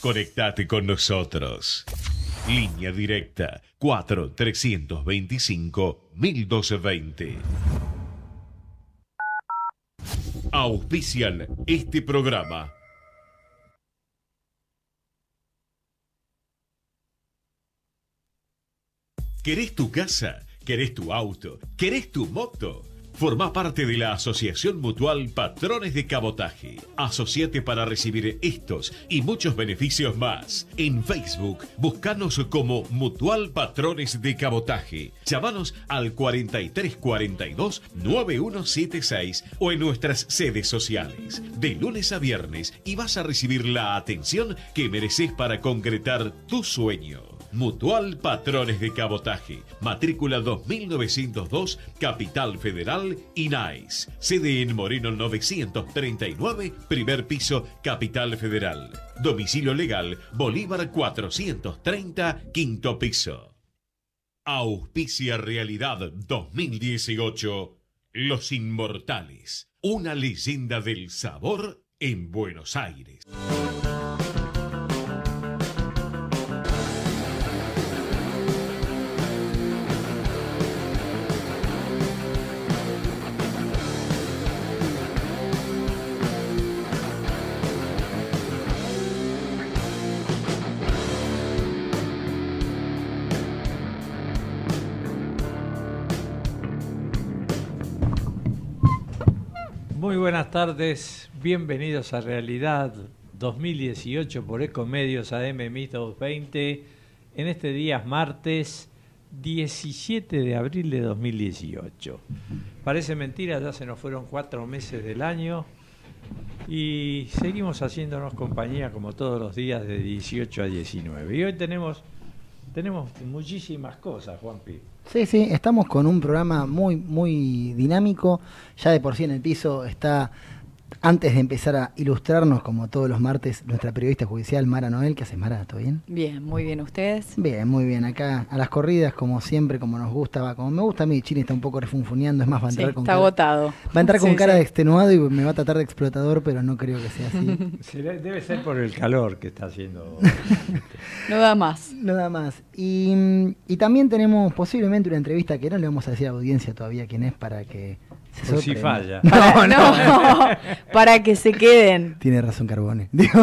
Conectate con nosotros. Línea directa 4 325 1220. Auspician este programa. ¿Querés tu casa? ¿Querés tu auto? ¿Querés tu moto? Forma parte de la Asociación Mutual Patrones de Cabotaje. Asociate para recibir estos y muchos beneficios más. En Facebook, buscanos como Mutual Patrones de Cabotaje. Llámanos al 4342 9176 o en nuestras sedes sociales. De lunes a viernes y vas a recibir la atención que mereces para concretar tu sueño. Mutual Patrones de Cabotaje. Matrícula 2902, Capital Federal, INAIS. Sede en Moreno 939, primer piso, Capital Federal. Domicilio legal, Bolívar 430, quinto piso. Auspicia Realidad 2018. Los Inmortales. Una leyenda del sabor en Buenos Aires. Muy buenas tardes, bienvenidos a Realidad 2018 por Ecomedios AM 220 en este día martes 17 de abril de 2018. Parece mentira, ya se nos fueron cuatro meses del año y seguimos haciéndonos compañía como todos los días de 18 a 19. Y hoy tenemos, tenemos muchísimas cosas, Juanpi. Sí, sí, estamos con un programa muy, muy dinámico. Ya de por sí en el piso está, antes de empezar a ilustrarnos, como todos los martes, nuestra periodista judicial, Mara Noel. ¿Qué haces, Mara? ¿Todo bien? Bien, muy bien. ¿Ustedes? Bien, muy bien. Acá a las corridas, como siempre, como nos gusta, va, como me gusta a mí, Chile está un poco refunfuneando, es más, va a entrar Sí, con está cara, agotado. Va a entrar con Sí, cara sí. de extenuado y me va a tratar de explotador, pero no creo que sea así. Debe ser por el calor que está haciendo. No da más. Nada más. Y, y también tenemos posiblemente una entrevista que no le vamos a decir a la audiencia todavía quién es para que Por si sorprenda. falla. No, no. No, para que se queden. Tiene razón Carbone. Digo,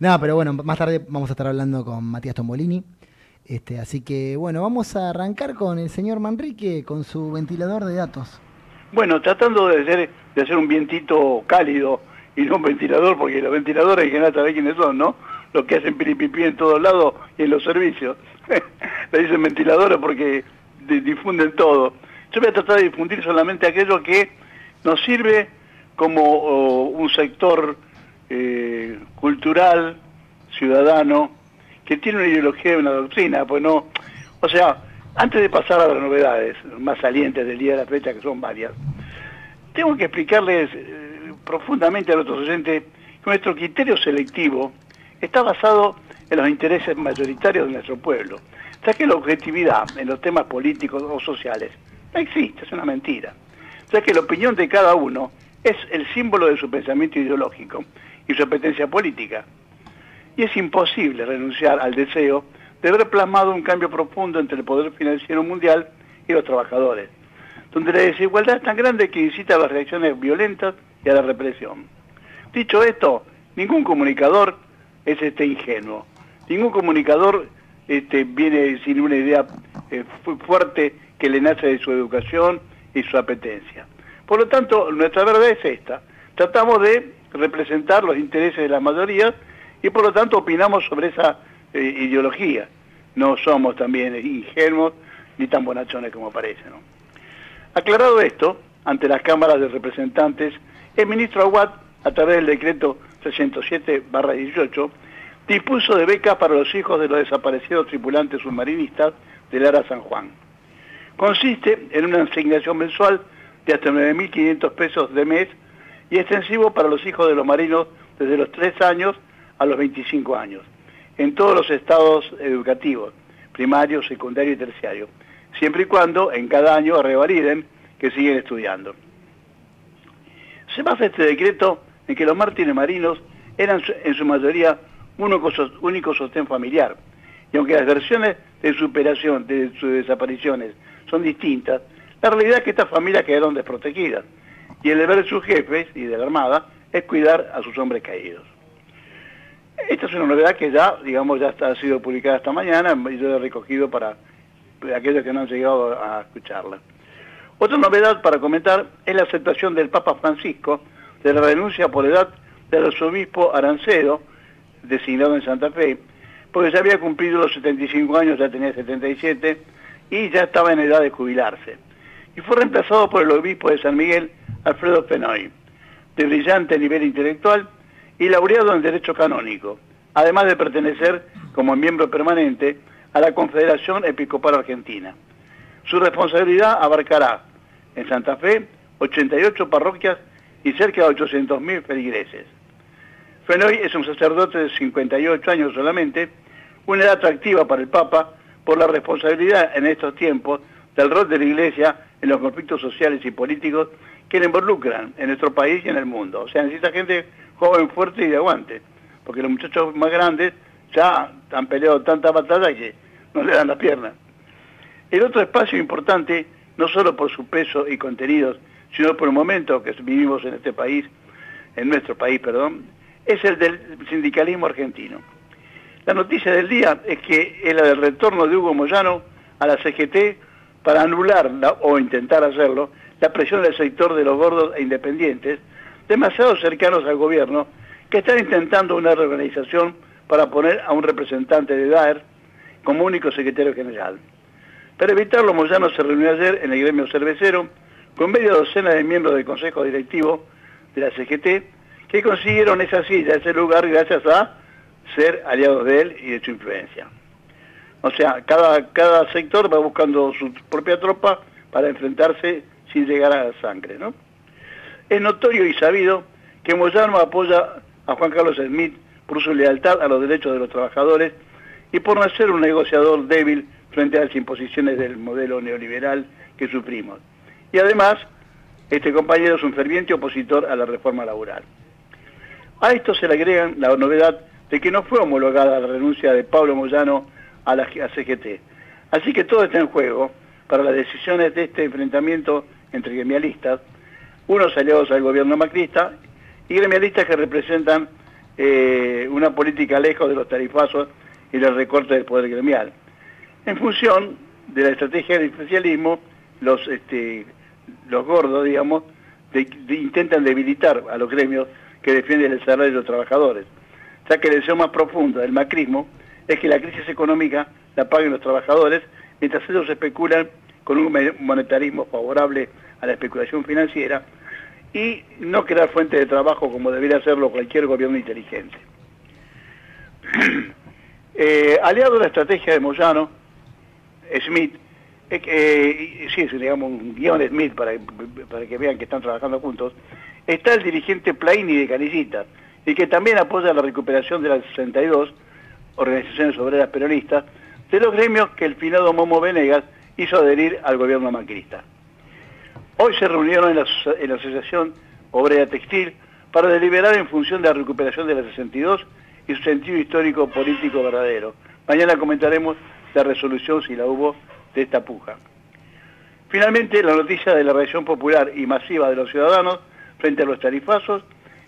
no, pero bueno, más tarde vamos a estar hablando con Matías Tombolini. Este, así que bueno, vamos a arrancar con el señor Manrique con su ventilador de datos. Bueno, tratando de hacer, de hacer un vientito cálido y no un ventilador, porque los ventiladores en general sabés quiénes son, ¿no? Los que hacen piripipí en todos lados y en los servicios. Le dicen ventiladores porque di- difunden todo. Yo voy a tratar de difundir solamente aquello que nos sirve como un sector eh, cultural, ciudadano, que tiene una ideología y una doctrina, pues no, o sea, antes de pasar a las novedades más salientes del día de la fecha, que son varias, tengo que explicarles eh, profundamente a nuestros oyentes que nuestro criterio selectivo está basado en los intereses mayoritarios de nuestro pueblo, ya que la objetividad en los temas políticos o sociales no existe, es una mentira, ya que la opinión de cada uno es el símbolo de su pensamiento ideológico y su apetencia política. Y es imposible renunciar al deseo de ver plasmado un cambio profundo entre el poder financiero mundial y los trabajadores, donde la desigualdad es tan grande que incita a las reacciones violentas y a la represión. Dicho esto, ningún comunicador es este ingenuo, ningún comunicador este, viene sin una idea eh, fu- fuerte que le nace de su educación y su apetencia. Por lo tanto, nuestra verdad es esta. Tratamos de representar los intereses de la mayoría y por lo tanto opinamos sobre esa eh, ideología. No somos también ingenuos ni tan bonachones como parece. Aclarado esto, ante las cámaras de representantes, el ministro Aguad, a través del decreto 607-18, dispuso de becas para los hijos de los desaparecidos tripulantes submarinistas del Ara San Juan. Consiste en una asignación mensual de hasta 9.500 pesos de mes y extensivo para los hijos de los marinos desde los 3 años a los 25 años, en todos los estados educativos, primario, secundario y terciario, siempre y cuando en cada año revaliden que siguen estudiando. Se basa este decreto en que los mártires marinos eran en su mayoría único sostén familiar. Y aunque las versiones de superación de sus desapariciones son distintas, la realidad es que estas familias quedaron desprotegidas. Y el deber de sus jefes y de la Armada es cuidar a sus hombres caídos. Esta es una novedad que ya, digamos, ya está, ha sido publicada esta mañana y yo he recogido para aquellos que no han llegado a escucharla. Otra novedad para comentar es la aceptación del Papa Francisco de la renuncia por edad del arzobispo Arancedo, designado en Santa Fe, porque ya había cumplido los 75 años, ya tenía 77, y ya estaba en edad de jubilarse. Y fue reemplazado por el obispo de San Miguel, Alfredo Penoy, de brillante nivel intelectual y laureado en Derecho Canónico, además de pertenecer como miembro permanente a la Confederación Episcopal Argentina. Su responsabilidad abarcará en Santa Fe 88 parroquias y cerca de 800.000 feligreses. Fenoy es un sacerdote de 58 años solamente, una edad atractiva para el Papa por la responsabilidad en estos tiempos del rol de la Iglesia en los conflictos sociales y políticos que le involucran en nuestro país y en el mundo. O sea, necesita gente joven, fuerte y de aguante, porque los muchachos más grandes ya han peleado tanta batalla que no le dan las piernas. El otro espacio importante, no solo por su peso y contenidos, sino por el momento que vivimos en este país, en nuestro país, perdón, es el del sindicalismo argentino. La noticia del día es que es la del retorno de Hugo Moyano a la CGT para anular o intentar hacerlo la presión del sector de los gordos e independientes, demasiado cercanos al gobierno, que están intentando una reorganización para poner a un representante de DAER como único secretario general. Para evitarlo, Moyano se reunió ayer en el gremio cervecero con media docena de miembros del Consejo Directivo de la CGT que consiguieron esa silla, ese lugar, gracias a ser aliados de él y de su influencia. O sea, cada, cada sector va buscando su propia tropa para enfrentarse sin llegar a la sangre, ¿no? Es notorio y sabido que Moyano apoya a Juan Carlos Smith por su lealtad a los derechos de los trabajadores y por no ser un negociador débil frente a las imposiciones del modelo neoliberal que sufrimos. Y además, este compañero es un ferviente opositor a la reforma laboral. A esto se le agregan la novedad de que no fue homologada la renuncia de Pablo Moyano a la CGT. Así que todo está en juego para las decisiones de este enfrentamiento entre gremialistas, unos aliados al gobierno macrista y gremialistas que representan eh, una política lejos de los tarifazos y del recorte del poder gremial. En función de la estrategia del especialismo, los, este, los gordos, digamos, intentan debilitar a los gremios que defienden el salario de los trabajadores, ya que el deseo más profundo del macrismo es que la crisis económica la paguen los trabajadores, mientras ellos especulan con un monetarismo favorable a la especulación financiera y no crear fuentes de trabajo como debería hacerlo cualquier gobierno inteligente. Eh, aliado a la estrategia de Moyano, Smith, eh, sí, es digamos un guion Smith para, para que vean que están trabajando juntos, está el dirigente Plaini de Canillita, y que también apoya la recuperación de las 62 organizaciones obreras peronistas, de los gremios que el finado Momo Venegas hizo adherir al gobierno macrista. Hoy se reunieron en la, en la Asociación Obrera Textil para deliberar en función de la recuperación de las 62 y su sentido histórico político verdadero. Mañana comentaremos la resolución, si la hubo, de esta puja. Finalmente, la noticia de la reacción popular y masiva de los ciudadanos frente a los tarifazos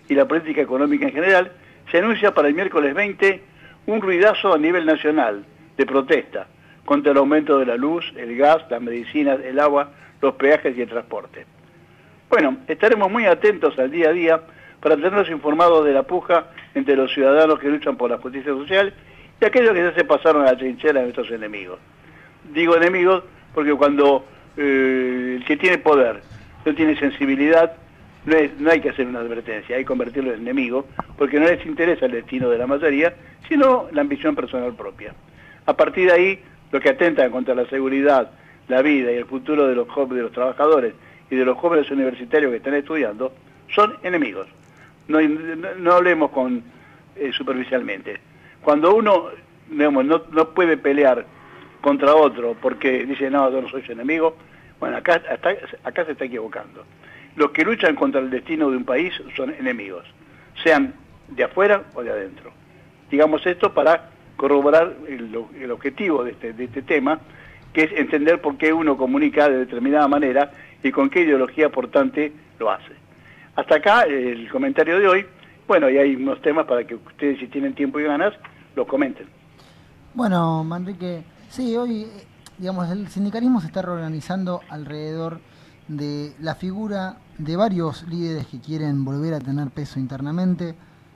y la política económica en general, se anuncia para el miércoles 20 un ruidazo a nivel nacional de protesta contra el aumento de la luz, el gas, las medicinas, el agua, los peajes y el transporte. Bueno, estaremos muy atentos al día a día para tenernos informados de la puja entre los ciudadanos que luchan por la justicia social y aquellos que ya se pasaron a la trinchera de nuestros enemigos. Digo enemigos porque cuando eh, el que tiene poder no tiene sensibilidad, no, hay que hacer una advertencia, hay que convertirlo en enemigo, porque no les interesa el destino de la mayoría, sino la ambición personal propia. A partir de ahí, lo que atentan contra la seguridad, la vida y el futuro de los, de los trabajadores y de los jóvenes universitarios que están estudiando, son enemigos. No, hablemos con, eh, superficialmente. Cuando uno digamos, no, puede pelear contra otro porque dice, no, yo no soy su enemigo, bueno, acá se está equivocando los que luchan contra el destino de un país son enemigos, sean de afuera o de adentro. Digamos esto para corroborar el, objetivo de este, de este tema, que es entender por qué uno comunica de determinada manera y con qué ideología portante lo hace. Hasta acá el comentario de hoy. Bueno, y hay unos temas para que ustedes, si tienen tiempo y ganas, los comenten. Bueno, Manrique, sí, hoy, eh, digamos, el sindicalismo se está reorganizando alrededor de la figura de varios líderes que quieren volver a tener peso internamente.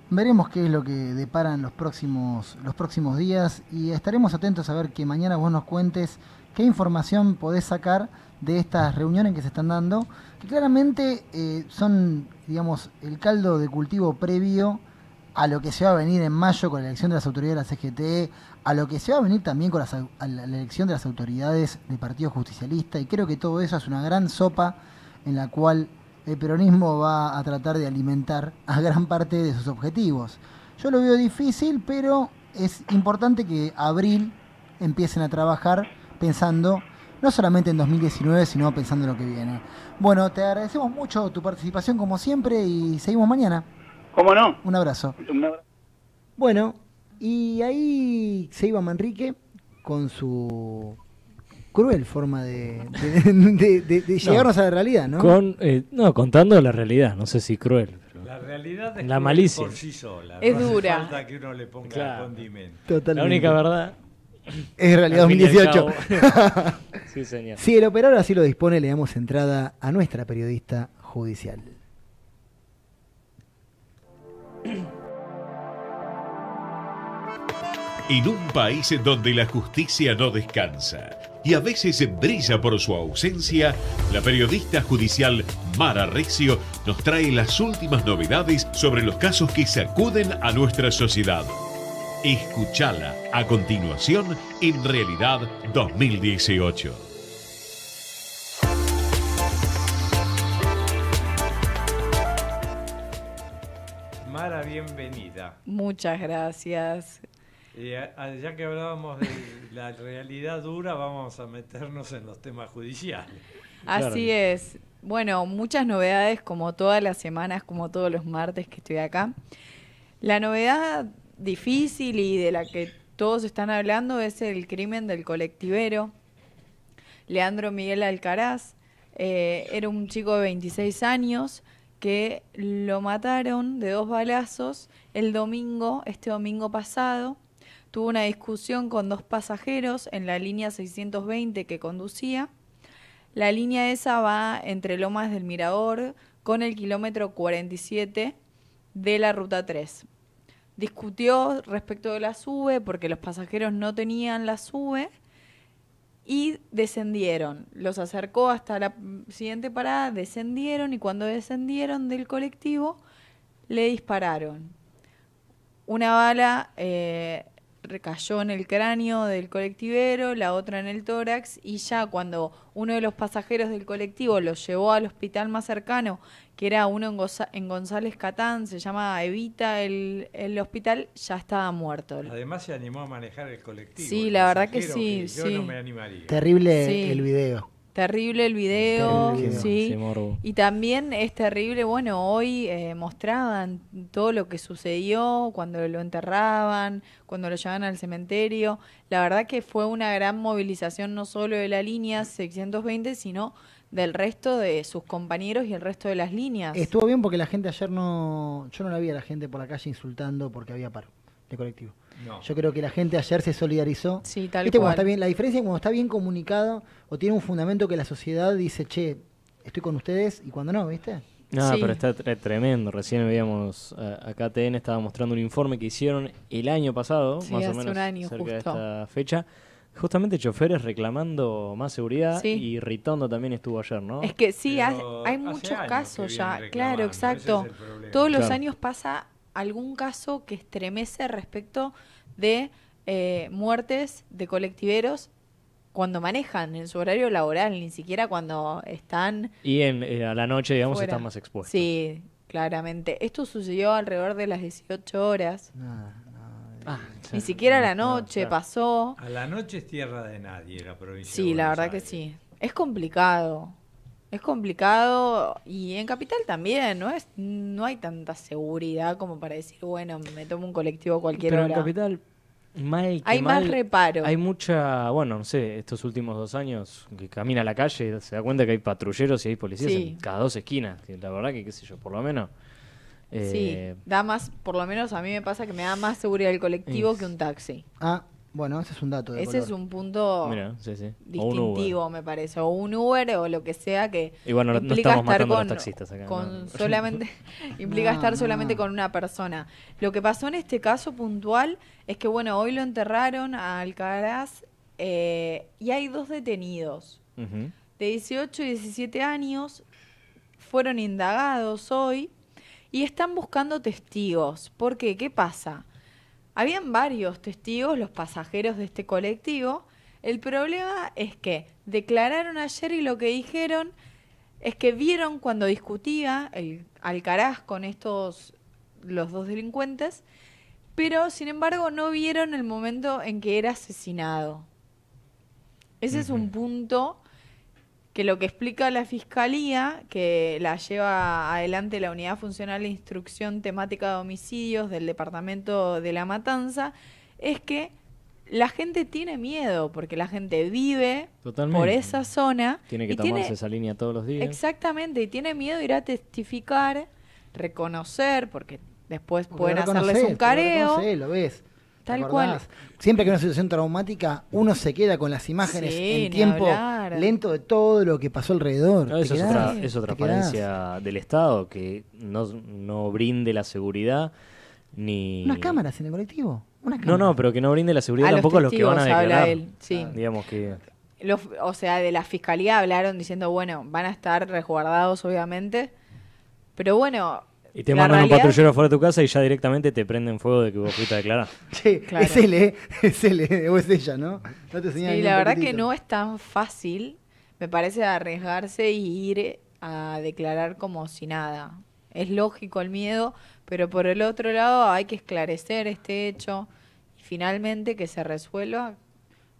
Veremos qué es lo que deparan los próximos, los próximos días y estaremos atentos a ver que mañana vos nos cuentes qué información podés sacar de estas reuniones que se están dando, que claramente eh, son, digamos, el caldo de cultivo previo a lo que se va a venir en mayo con la elección de las autoridades de la CGT, a lo que se va a venir también con las, a la elección de las autoridades del Partido Justicialista, y creo que todo eso es una gran sopa en la cual el peronismo va a tratar de alimentar a gran parte de sus objetivos. Yo lo veo difícil, pero es importante que abril empiecen a trabajar pensando no solamente en 2019, sino pensando en lo que viene. Bueno, te agradecemos mucho tu participación como siempre y seguimos mañana. ¿Cómo no? Un abrazo. Un abrazo. Bueno, y ahí se iba Manrique con su cruel forma de, de, de- de- de llegarnos a la realidad, ¿no? Con, eh, no, contando la realidad, no sé si cruel. pero- La realidad es La malicia. por sí sola. Es no hace dura. falta que uno le ponga Claro. condimento. Totalmente. La única verdad. Es realidad al fin y al 2018. cabo. sí, señor. Si el operador así lo dispone, le damos entrada a nuestra periodista judicial. En un país en donde la justicia no descansa y a veces brilla por su ausencia, la periodista judicial Mara Recio nos trae las últimas novedades sobre los casos que sacuden a nuestra sociedad. Escuchala a continuación en Realidad 2018. Mara, bienvenida. Muchas gracias. A- a- ya que hablábamos de la realidad dura, vamos a meternos en los temas judiciales. Claro. Así es. Bueno, muchas novedades como todas las semanas, como todos los martes que estoy acá. La novedad difícil y de la que todos están hablando es el crimen del colectivero. Leandro Miguel Alcaraz eh, era un chico de 26 años que lo mataron de dos balazos el domingo, este domingo pasado. Tuvo una discusión con dos pasajeros en la línea 620 que conducía. La línea esa va entre Lomas del Mirador con el kilómetro 47 de la ruta 3. Discutió respecto de la SUBE porque los pasajeros no tenían la SUBE y descendieron. Los acercó hasta la siguiente parada, descendieron y cuando descendieron del colectivo le dispararon. Una bala eh, recayó en el cráneo del colectivero, la otra en el tórax y ya cuando uno de los pasajeros del colectivo lo llevó al hospital más cercano, que era uno en, Goza- en González Catán, se llama Evita el, el hospital, ya estaba muerto. Además se animó a manejar el colectivo. Sí, el la verdad que sí, Yo sí. no me animaría. Terrible Sí. el video. Terrible el video, Terrible sí. Sí, morbo. Y también es terrible, bueno, hoy eh, mostraban todo lo que sucedió cuando lo enterraban, cuando lo llevaban al cementerio. La verdad que fue una gran movilización no solo de la línea 620, sino del resto de sus compañeros y el resto de las líneas. Estuvo bien porque la gente ayer no. Yo no la vi a la gente por la calle insultando porque había paro de colectivo. No. Yo creo que la gente ayer se solidarizó. Sí, tal ¿Viste cuando cual. está bien? La diferencia es cuando está bien comunicado o tiene un fundamento que la sociedad dice, che, estoy con ustedes y cuando no, ¿viste? No, Sí. pero está tre- tremendo. Recién veíamos, eh, acá TN estaba mostrando un informe que hicieron el año pasado, Sí, más o hace menos un año, cerca de justo. esta fecha. Justamente choferes reclamando más seguridad Sí. y Ritondo también estuvo ayer, ¿no? Es que sí, hay, muchos casos ya, claro, es exacto. Todos los Claro. años pasa algún caso que estremece respecto de eh, muertes de colectiveros cuando manejan en su horario laboral, ni siquiera cuando están Y en, eh, a la noche, digamos, fuera. están más expuestos. Sí, claramente. Esto sucedió alrededor de las 18 horas. Nada, nada. Ah, Ni sí. siquiera a la No, noche pasó. A la noche es tierra de nadie la provincia. Sí, de la verdad que sí. Es complicado. Es complicado y en Capital también, ¿no? Es, no hay tanta seguridad como para decir, bueno, me tomo un colectivo cualquier Pero hora. en Capital, mal que Hay más mal, reparo. Hay mucha, bueno, no sé, estos últimos dos años que camina a la calle se da cuenta que hay patrulleros y hay policías Sí. en cada dos esquinas. Que la verdad que, qué sé yo, por lo menos. eh, Sí, da más, por lo menos a mí me pasa que me da más seguridad el colectivo Es- que un taxi. Ah, bueno, ese es un dato. De Ese color. es un punto Mira, sí, sí. Distintivo, me parece. O un Uber o lo que sea que Y bueno, no- no implica estamos estar matando a con, los taxistas acá, con no. solamente implica No, estar no. solamente con una persona. Lo que pasó en este caso puntual es que bueno, hoy lo enterraron a Alcaraz eh, y hay dos detenidos de 18 y 17 años fueron indagados hoy y están buscando testigos. ¿Por qué? ¿Qué pasa? Habían varios testigos, los pasajeros de este colectivo. El problema es que declararon ayer y lo que dijeron es que vieron cuando discutía el Alcaraz con estos los dos delincuentes, pero sin embargo no vieron el momento en que era asesinado. Ese es un punto que lo que explica la Fiscalía, que la lleva adelante la Unidad Funcional de Instrucción Temática de Homicidios del Departamento de La Matanza, es que la gente tiene miedo, porque la gente vive Totalmente. por esa zona. Tiene que y tomarse esa línea todos los días. Exactamente, y tiene miedo de ir a testificar, reconocer, porque después Porque pueden lo hacerles un lo careo. reconocés, lo ves. ¿Te Tal acordás? Siempre que hay una situación traumática, uno se queda con las imágenes Sí, en tiempo hablar. lento de todo lo que pasó alrededor. No, eso es otra, es otra falencia del Estado, que no, no brinde la seguridad ni... Unas cámaras en el colectivo. No, no, pero que no brinde la seguridad A los tampoco a los que van a testigos habla declarar. él, sí. Digamos que... Los- o sea, de la fiscalía hablaron diciendo, bueno, van a estar resguardados, obviamente. Pero bueno. Y te la mandan realidad- un patrullero fuera de tu casa y ya directamente te prenden fuego de que vos fuiste a declarar. Che, Claro. es él, ¿eh? Es él, ¿eh? o es ella, ¿no? No te Sí, ni la verdad que no es tan fácil, me parece, arriesgarse y ir a declarar como si nada. Es lógico el miedo, pero por el otro lado hay que esclarecer este hecho y finalmente que se resuelva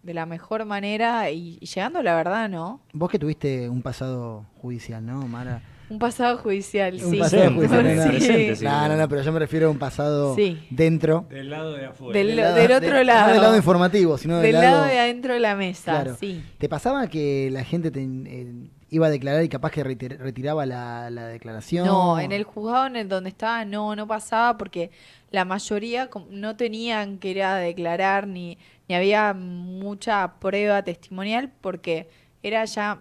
de la mejor manera y, y llegando a la verdad, ¿no? Vos que tuviste un pasado judicial, ¿no, Mara? Un pasado judicial, Un sí. pasado judicial, no, no. presente, sí. No, no, no, pero yo me refiero a un pasado Sí. dentro. Del lado de afuera. Del, lado- del de- otro no lado. del lado informativo, sino del, del lado de adentro de la mesa, Claro. sí. ¿Te pasaba que la gente te, eh, iba a declarar y capaz que retir- retiraba la, la declaración? No, en el juzgado en el donde estaba no, no pasaba porque la mayoría no tenían que ir a declarar ni, ni había mucha prueba testimonial porque era ya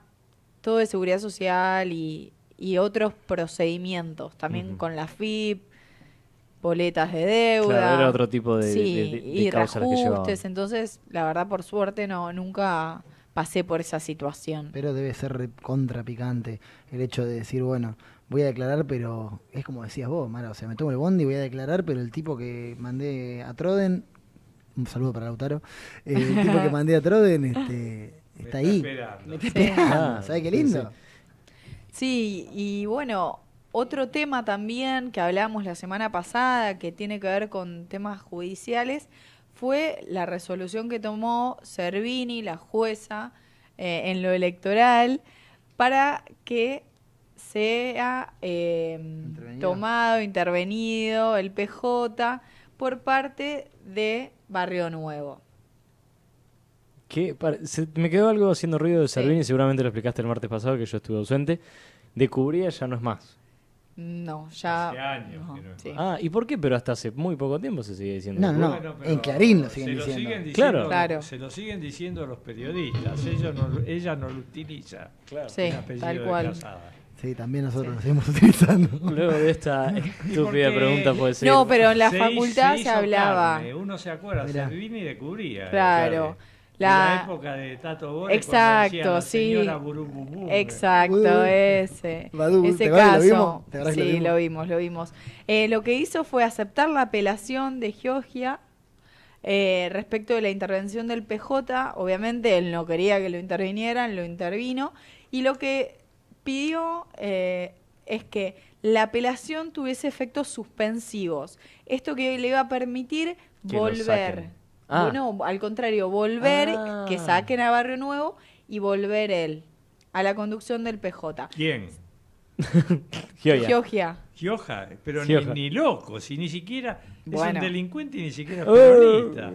todo de seguridad social y, y otros procedimientos, también con la FIP, boletas de deuda. Claro, era otro tipo de- sí, de- de- de y causas las que reajustes, entonces la verdad por suerte no nunca pasé por esa situación. Pero debe ser re- contra picante el hecho de decir, bueno, voy a declarar, pero es como decías vos, Mara, o sea, me tomo el bondi y voy a declarar, pero el tipo que mandé a Troden, un saludo para Lautaro, eh, el tipo que mandé a Troden este, Me está ahí. esperando. Me está esperando, Ah, ¿sabes qué sí, lindo? Sí, y bueno, otro tema también que hablamos la semana pasada que tiene que ver con temas judiciales fue la resolución que tomó Servini, la jueza, eh, en lo electoral para que sea eh, Intervenido. tomado, intervenido el PJ por parte de Barrio Nuevo. Pare- se- me quedó algo haciendo ruido de Sí. Servini, seguramente lo explicaste el martes pasado que yo estuve ausente. De cubría ya no es más. No, ya... Hace años no, que no es sí. Ah, ¿y por qué? Pero hasta hace muy poco tiempo se sigue diciendo. No, no, Bueno, en Clarín lo siguen se diciendo. siguen Claro. Claro. Se lo siguen diciendo los periodistas. Ellos no, lo- ella no lo utiliza. Sí, apellido tal cual. Sí, también nosotros lo seguimos utilizando. Luego de esta estúpida pregunta puede ser. No, pero en la Se facultad se, hablaba. carne. Uno se acuerda, Mirá. Servini de cubría. Claro. La, La- época de Tato. Exacto, sí. Exacto, ese. Badu, ¿te ese lo caso. lo sí, vimos? lo vimos, lo vimos. Eh, lo que hizo fue aceptar la apelación de Georgia eh, respecto de la intervención del PJ. Obviamente él no quería que lo intervinieran, lo intervino. Y lo que pidió eh, es que la apelación tuviese efectos suspensivos. Esto que le iba a permitir Que lo volver. Ah. Bueno, al contrario, volver, Ah. que saquen a Barrio Nuevo y volver él. a la conducción del PJ. ¿Quién? Georgia. Gioja, pero ni, Gioja. ni loco, si ni siquiera es Bueno. un delincuente y ni siquiera es Oh. peronista.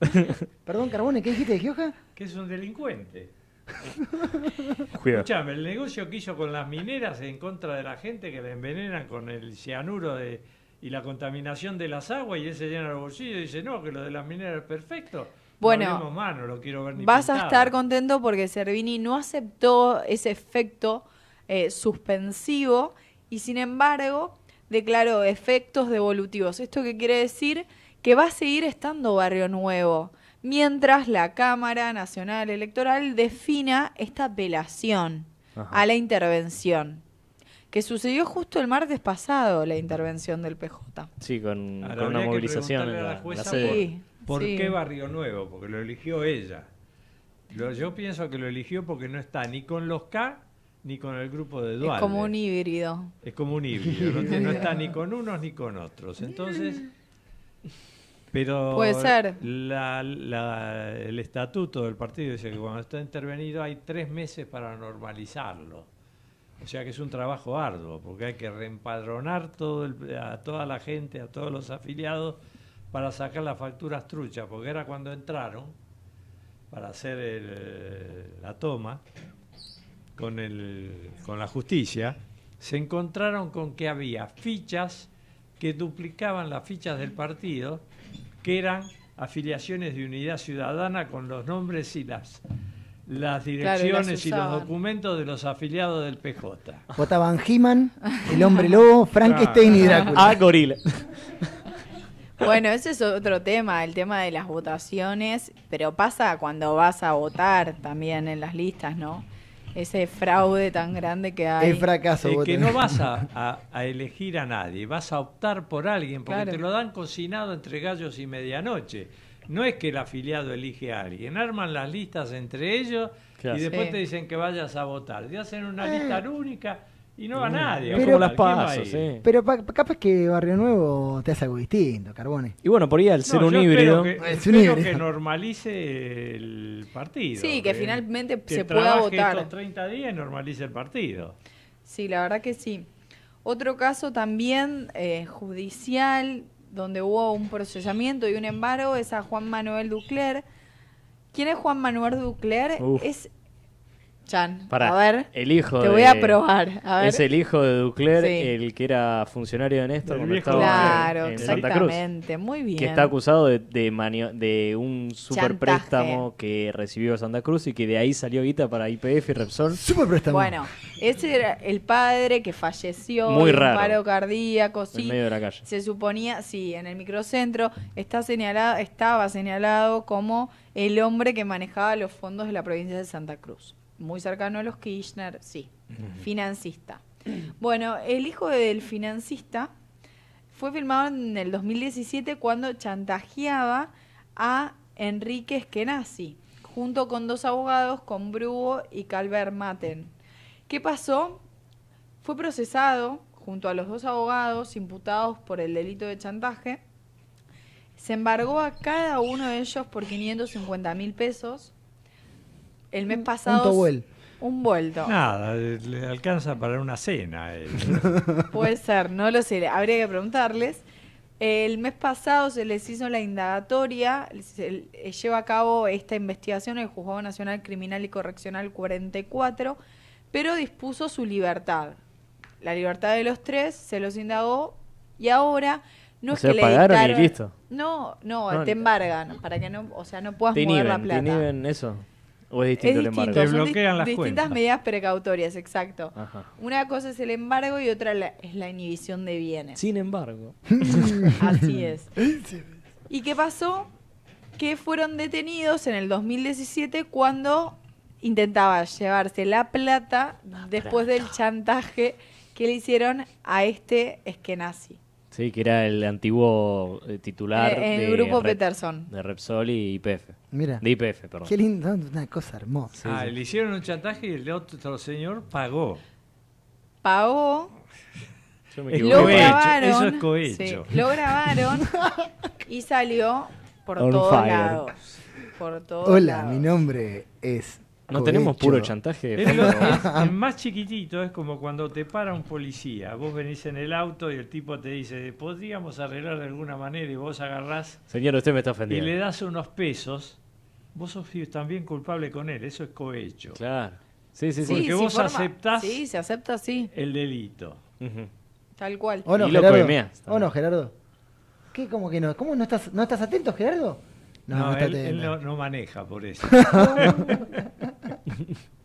Perdón, Carbone, ¿qué dijiste de Gioja? Que es un delincuente. Escuchame, el negocio que hizo con las mineras en contra de la gente que la envenenan con el cianuro de, y la contaminación de las aguas y él se llena los bolsillos y dice, no, que lo de las mineras es perfecto. Bueno, no más, no lo quiero ver ni Vas a pintado". estar contento porque Servini no aceptó ese efecto eh, suspensivo y sin embargo declaró efectos devolutivos. ¿Esto qué quiere decir? Que va a seguir estando Barrio Nuevo mientras la Cámara Nacional Electoral defina esta apelación Ajá. a la intervención. Que sucedió justo el martes pasado, la intervención del PJ. Sí, con, Ahora, con una movilización en la, la sede. Sí, ¿Por sí. qué Barrio Nuevo? Porque lo eligió ella. Lo- yo pienso que lo eligió porque no está ni con los K ni con el grupo de Duarte. Es como un híbrido. Es como un híbrido, no está ni con unos ni con otros. Entonces, pero Puede ser. la- la- el estatuto del partido dice que cuando está intervenido hay tres meses para normalizarlo. O sea que es un trabajo arduo, porque hay que reempadronar a toda la gente, a todos los afiliados, para sacar las facturas truchas, porque era cuando entraron para hacer la toma con, con la justicia, se encontraron con que había fichas que duplicaban las fichas del partido, que eran afiliaciones de unidad ciudadana con los nombres y las, las Claro, y las direcciones y los documentos de los afiliados del PJ. Votaban He-Man, el hombre lobo, Frankenstein y Drácula. Ah, gorila. Bueno, ese es otro tema, el tema de las votaciones, pero pasa cuando vas a votar también en las listas, ¿no? Ese fraude tan grande que hay. El fracaso. Es que no vas a, a- a elegir a nadie, vas a optar por alguien, porque Claro. te lo dan cocinado entre gallos y medianoche. No es que el afiliado elige a alguien, arman las listas entre ellos Claro. y después Sí. te dicen que vayas a votar. Te hacen una lista única y no va nadie. Pero- como las sí. Pero pa- pa- capaz que Barrio Nuevo te hace algo distinto, Carbone. Y bueno, por ahí al ser No, un híbrido. Que, Es un híbrido. que normalice el partido. Sí, que finalmente que se pueda trabaje votar. estos 30 días y normalice el partido. Sí, la verdad que sí. Otro caso también eh, judicial, donde hubo un procesamiento y un embargo, es a Juan Manuel Ducler. ¿Quién es Juan Manuel Ducler? Uf. Es. Chan, Pará, a ver, el hijo te de- voy a probar. A ver. Es el hijo de Ducler, Sí. el que era funcionario de Néstor cuando estaba Claro, en Santa Cruz. exactamente. Muy bien. Que está acusado de, de, manio- de un super préstamo que recibió Santa Cruz y que de ahí salió guita para IPF y Repsol. Super préstamo. Bueno, ese era el padre que falleció Muy de un raro. paro cardíaco, En sí. medio de la calle. Se suponía, sí, en el microcentro está señalado, estaba señalado como el hombre que manejaba los fondos de la provincia de Santa Cruz. Muy cercano a los Kirchner, sí. Financista. Bueno, el hijo del financista fue filmado en el 2017 cuando chantajeaba a Enrique Eskenazi, junto con dos abogados, con Brugo y Calver Maten. ¿Qué pasó? Fue procesado junto a los dos abogados imputados por el delito de chantaje. Se embargó a cada uno de ellos por 550 mil pesos. El mes pasado. Un vuelto. Nada, le alcanza para una cena. a él. Puede ser, no lo sé, habría que preguntarles. El mes pasado se les hizo la indagatoria, se eh, lleva a cabo esta investigación el Juzgado Nacional Criminal y Correccional 44, pero dispuso su libertad. La libertad de los tres se los indagó y ahora no O es sea, que le pagaron y dictaron- listo. No, no, No, te embargan para que no, o sea, no puedas ¿Te mover la plata. ¿Te inhiben eso? ¿O es Es distinto el distinto, embargo? Te bloquean las distintas cuentas. medidas precautorias, exacto. Ajá. Una cosa es el embargo y otra la- es la inhibición de bienes. Sin embargo. Así es. ¿Y qué pasó? Que fueron detenidos en el 2017 cuando intentaba llevarse la plata después del chantaje que le hicieron a este Eskenazi. Sí, que era el antiguo eh, titular En el de, grupo Rep- Peterson. de Repsol y IPF. Mira. De IPF, perdón. Qué lindo, una cosa hermosa. ah, le hicieron un chantaje y el otro señor pagó. Pagó, Yo me lo grabaron, eso es cohecho. sí, lo grabaron y salió por On todos fire. lados. Por todos Hola, lados. mi nombre es No tenemos puro chantaje Es, lo- fondo. es- es más chiquitito, es como cuando te para un policía. Vos venís en el auto y el tipo te dice, podríamos arreglar de alguna manera y vos agarrás Señor, usted me está y ofendiendo. le das unos pesos. Vos sos también culpable con él, eso es cohecho. Claro. Sí, sí, sí. Porque sí, vos forma- aceptás- Sí, se acepta así, El delito. Tal cual. ¿O no, Y lo Gerardo? coimeás ¿O no, Gerardo? ¿Qué? ¿Cómo que no? ¿Cómo no estás, no estás atento, Gerardo? No, está él, no, no maneja por eso.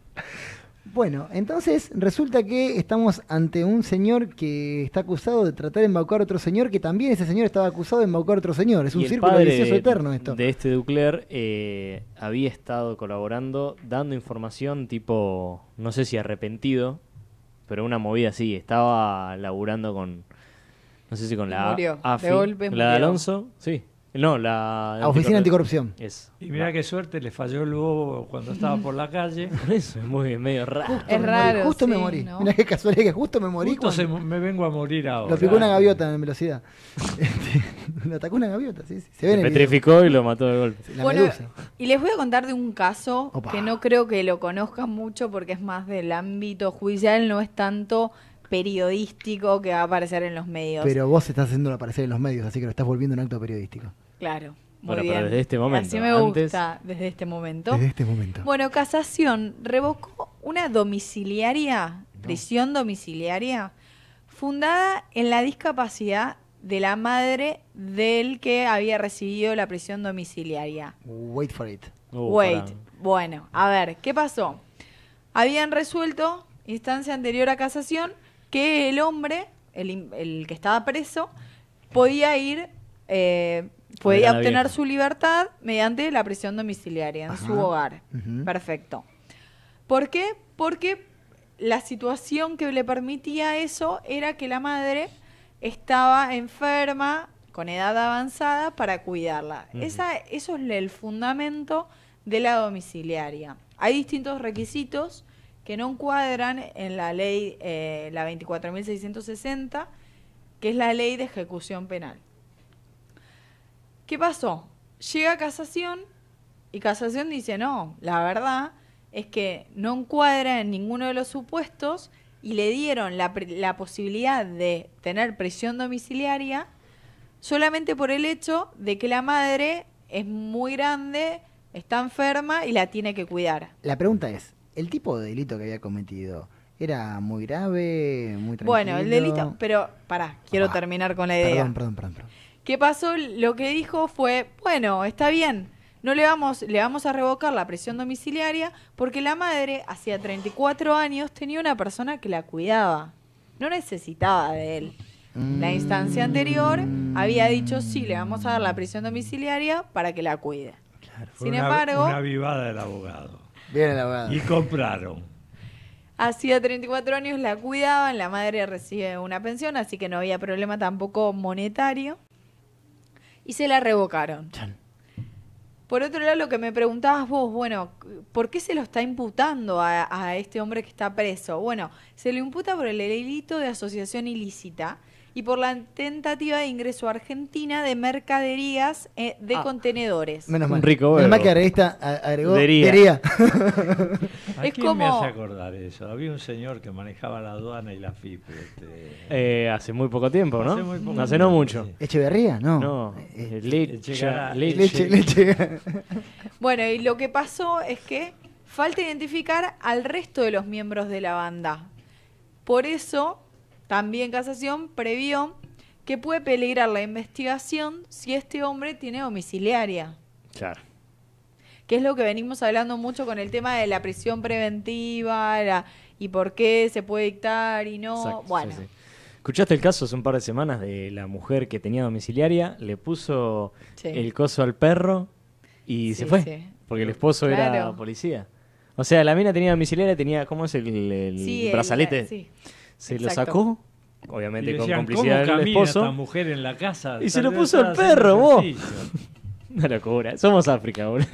Bueno, entonces resulta que estamos ante un señor que está acusado de tratar de embaucar a otro señor, que también ese señor estaba acusado de embaucar a otro señor. Es Y un el círculo padre vicioso eterno esto. de este Ducler eh, había estado colaborando, dando información tipo, no sé si arrepentido, pero una movida así. Estaba laburando con, no sé si con la murió, de AFI, golpe la de. Alonso, sí. No, la... Oficina Anticorrupción. Es. Y mira qué suerte le falló el bobo cuando estaba por la calle. Por eso es muy medio raro. Justo Es me raro, morí, justo me sí, morí. ¿no? Mirá qué casualidad que justo me morí. Justo se- me vengo a morir ahora. Lo picó una gaviota en velocidad. Este, lo atacó una gaviota, sí, sí. Se ve en Se el video. petrificó y lo mató de golpe. La Bueno, medusa. y les voy a contar de un caso Opa. que no creo que lo conozcan mucho porque es más del ámbito judicial, no es tanto periodístico que va a aparecer en los medios. Pero vos estás haciendo aparecer en los medios, así que lo estás volviendo un acto periodístico. Claro. Muy Bueno, pero desde este momento, Así me antes- gusta, desde este momento. Desde este momento. Bueno, Casación revocó una domiciliaria, prisión domiciliaria, fundada en la discapacidad de la madre del que había recibido la prisión domiciliaria. Wait for it. Uh, Wait, bueno, a ver, ¿qué pasó? Habían resuelto, instancia anterior a casación, que el hombre, el que estaba preso, podía ir, eh, podía obtener su libertad mediante la prisión domiciliaria en su hogar. Perfecto. ¿Por qué? Porque la situación que le permitía eso era que la madre estaba enferma, con edad avanzada, para cuidarla. Esa, eso es el fundamento de la domiciliaria. Hay distintos requisitos que no encuadran en la ley, eh, la 24.660, que es la ley de ejecución penal. ¿Qué pasó? Llega a casación y casación dice, no, la verdad es que no encuadra en ninguno de los supuestos y le dieron la, posibilidad de tener prisión domiciliaria solamente por el hecho de que la madre es muy grande, está enferma y la tiene que cuidar. La pregunta es, ¿el tipo de delito que había cometido era muy grave, muy tranquilo? Bueno, el delito, pero pará, quiero Ah, terminar con la idea. Perdón, perdón, perdón. perdón. ¿Qué pasó? Lo que dijo fue, bueno, está bien, no le vamos, le vamos a revocar la prisión domiciliaria porque la madre hacía 34 años tenía una persona que la cuidaba, no necesitaba de él. La instancia anterior había dicho, sí, le vamos a dar la prisión domiciliaria para que la cuide. Fue Sin una, embargo- una avivada del abogado. Bien el abogado. Y compraron. Hacía 34 años la cuidaban, la madre recibe una pensión, así que no había problema tampoco monetario. Y se la revocaron. Por otro lado, lo que me preguntabas vos, bueno, ¿por qué se lo está imputando a, a este hombre que está preso? Bueno, se lo imputa por el delito de asociación ilícita y por la tentativa de ingreso a Argentina de mercaderías eh, de Ah. contenedores. Menos mal. rico Menos mal que agregó Dería. dería. ¿A Es quién como- me hace acordar eso? Había un señor que manejaba la aduana y la FIP. este, Eh, hace muy poco tiempo, ¿no? Hace muy poco Hace no mucho. sí. ¿Echeverría? No. No, Eh, eh, leche, leche. leche, leche. Bueno, y lo que pasó es que falta identificar al resto de los miembros de la banda. Por eso, también Casación previó que puede peligrar la investigación si este hombre tiene domiciliaria, Claro. que es lo que venimos hablando mucho con el tema de la prisión preventiva la- y por qué se puede dictar y no. Exacto, bueno, sí, sí. ¿Escuchaste el caso hace un par de semanas de la mujer que tenía domiciliaria? Le puso Sí. el coso al perro y se fue. sí. Porque el esposo era policía. O sea, la mina tenía domiciliaria, tenía, ¿cómo es el, el sí, el- brazalete? sí. Se lo sacó, Y obviamente con decían, complicidad ¿cómo del esta esposo. mujer en la casa? Y se lo puso haciendo perro, vos. Una locura. Somos África, boludo.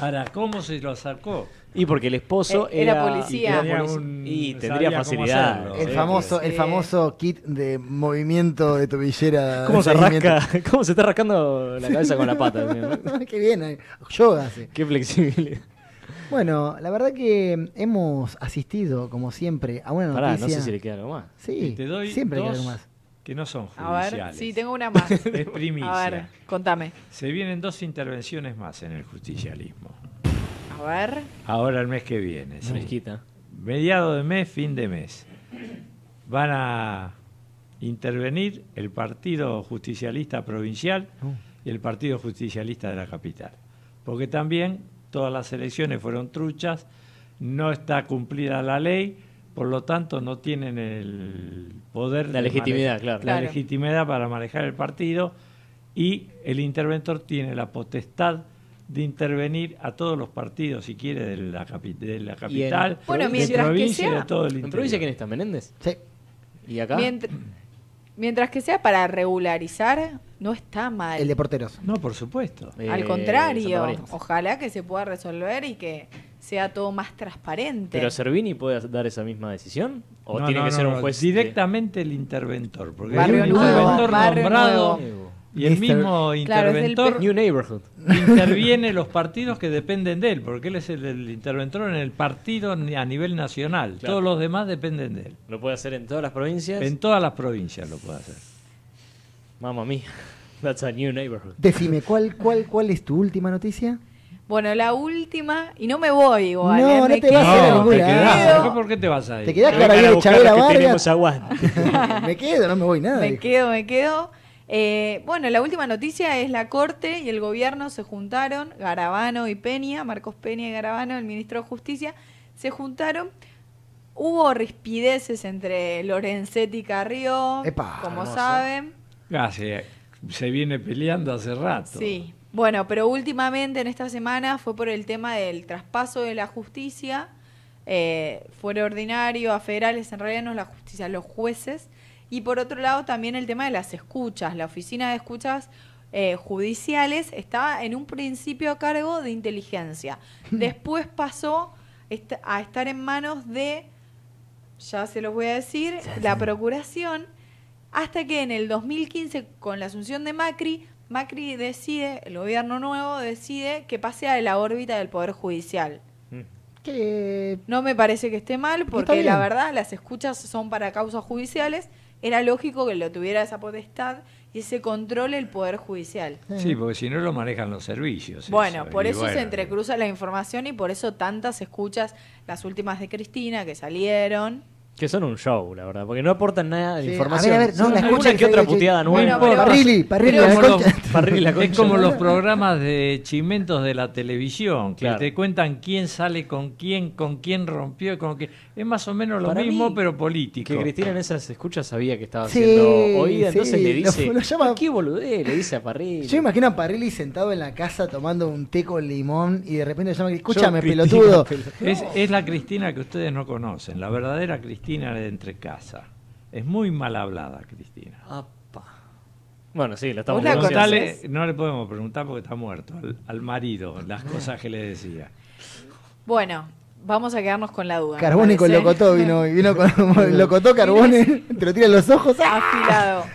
Ahora, ¿cómo se lo sacó? Y porque el esposo Eh, era era, policía. un- y tendría facilidad. hacerlo. El Sí, famoso, el famoso kit de movimiento de tobillera. ¿Cómo se rasca? ¿Cómo se está rascando la cabeza con la pata? Qué bien, eh. yoga hace. Qué flexible. Bueno, la verdad que hemos asistido, como siempre, a una Pará, noticia. no sé si le queda algo más. Sí, te doy siempre dos algo más. que no son A ver, judiciales. sí, tengo una más. Es primicia. A ver, contame. Se vienen dos intervenciones más en el justicialismo. A ver. Ahora el mes que viene. sí. Mediado de mes, fin de mes. Van a intervenir el Partido Justicialista Provincial y el Partido Justicialista de la Capital. Porque también todas las elecciones fueron truchas, no está cumplida la ley, por lo tanto no tienen el poder La de legitimidad, claro. La Claro. legitimidad para manejar el partido y el interventor tiene la potestad de intervenir a todos los partidos, si quiere, de la, capi- de la capital, Bueno, de mientras que provincia y sea- de todo el ¿En provincia quién está? ¿Menéndez? Sí. ¿Y acá? Mientras, mientras que sea para regularizar, no está mal. El de porteros. No, por supuesto. Eh, Al contrario, Santamaría. ojalá que se pueda resolver y que sea todo más transparente. ¿Pero Servini puede dar esa misma decisión? ¿O No, tiene no, que no, ser un juez? Directamente el interventor. Porque Barrio el Nuevo, interventor Barrio nombrado Nuevo. Y el Mister- mismo Claro, interventor New Neighborhood. interviene los partidos que dependen de él, porque él es el, el interventor en el partido ni- a nivel nacional. Claro. Todos los demás dependen de él. Lo puede hacer en todas las provincias. En todas las provincias lo puede hacer. Mamma mía. That's a new neighborhood. Decime, ¿cuál, cuál, ¿cuál es tu última noticia? Bueno, la última, y no me voy igual. No, ¿eh? no me te vas a ir a ningún lado. ¿Por qué- ¿Por qué te vas a ir? Te quedás Vengan Carabiel, a buscar Chabela Vargas. me quedo, no me voy nada. Me dijo. quedo, me quedo. Eh, bueno, la última noticia es la Corte y el gobierno se juntaron, Garabano y Peña, Marcos Peña y Garabano, el ministro de Justicia, se juntaron. Hubo rispideces entre Lorenzetti y Carrió, Epa, como hermoso. saben. Ah, se, se viene peleando hace rato. Sí. Bueno, pero últimamente en esta semana fue por el tema del traspaso de la justicia. Eh, fuera ordinario a federales, en realidad no es la justicia, los jueces. Y por otro lado también el tema de las escuchas. La oficina de escuchas eh, judiciales estaba en un principio a cargo de inteligencia. Después pasó est- a estar en manos de, ya se los voy a decir, la procuración hasta que en el 2015, con la asunción de Macri, Macri decide, el gobierno nuevo decide que pase a la órbita del Poder Judicial. Que No me parece que esté mal, porque la verdad las escuchas son para causas judiciales. Era lógico que lo tuviera esa potestad y ese control el Poder Judicial. Sí, porque si no lo manejan los servicios. Bueno, eso, por y eso se entrecruza la información y por eso tantas escuchas, las últimas de Cristina que salieron. Que son un show, la verdad. Porque no aportan nada de Sí, información. a ver, a ver, no, Son la alguna escucha que que otra puteada No nueva. importa. Parrilli, Parrilli, Es la como, concha. los, Parrilli, la es concha. como los programas de chimentos de la televisión, que Claro. te cuentan quién sale con quién, con quién rompió, con qué. Es más o menos lo Para mismo, mí, pero político. Que Cristina en esas escuchas sabía que estaba Sí, haciendo oída, sí, entonces le dice. lo llama- ¿Qué boludez? Le dice a Parrilli. Yo imagino a Parrilli sentado en la casa tomando un té con limón y de repente llama, escúchame, Cristina, pelotudo. Es, es la Cristina que ustedes no conocen, la verdadera Cristina de entre casa. Es muy mal hablada, Cristina. Apa. Bueno, sí, estamos ¿Vos la conocés? no le podemos preguntar porque está muerto, al, al marido, las cosas que le decía. Bueno, vamos a quedarnos con la duda. Carbone con. Locotó vino, y vino con Locotó, Carbone, te lo tira en los ojos. ¡ah! afilado.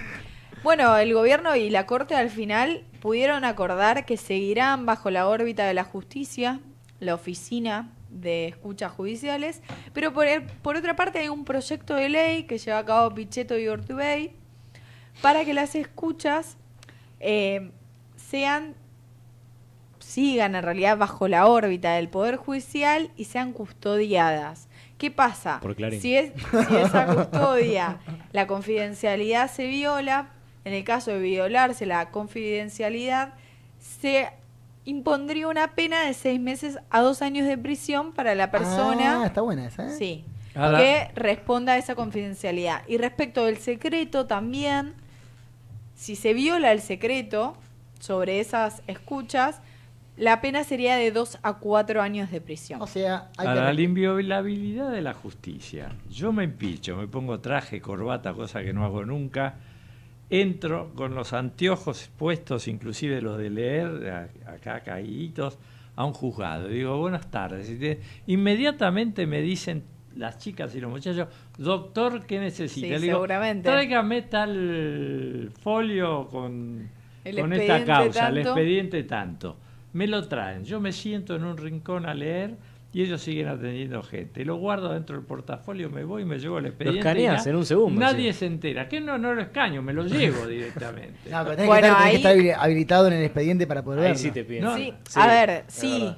Bueno, el gobierno y la corte al final pudieron acordar que seguirán bajo la órbita de la justicia, la oficina de escuchas judiciales, pero por, el- por otra parte hay un proyecto de ley que lleva a cabo Pichetto y Ortubey para que las escuchas eh, sean sigan en realidad bajo la órbita del Poder Judicial y sean custodiadas. ¿Qué pasa? Por. Si, es, si esa custodia, la confidencialidad se viola, en el caso de violarse la confidencialidad, se impondría una pena de seis meses a dos años de prisión para la persona Ah, está buena esa, ¿eh? Sí. Ahora- que responda a esa confidencialidad. Y respecto del secreto también, si se viola el secreto sobre esas escuchas, la pena sería de dos a cuatro años de prisión. O sea, hay A que... la inviolabilidad de la justicia. Yo me empicho, me pongo traje, corbata, cosa que no hago nunca. Entro con los anteojos puestos, inclusive los de leer, acá caíditos, a un juzgado. Digo, buenas tardes. Inmediatamente me dicen las chicas y los muchachos, doctor, ¿qué necesita? Sí, Le digo, seguramente. Tráigame tal folio con, El con esta causa, el expediente tanto. Me lo traen. Yo me siento en un rincón a leer y ellos siguen atendiendo gente. Lo guardo dentro del portafolio, me voy, me llevo el Lo expediente. escaneas y ya en un segundo. Nadie sí. se entera. Que no, no lo escaño, me lo llevo directamente. No, pero tenés, Bueno, que, estar, tenés que ahí- estar habilitado en el expediente para poder Ahí verlo. sí te piden. No, Sí, Sí, a ver, sí.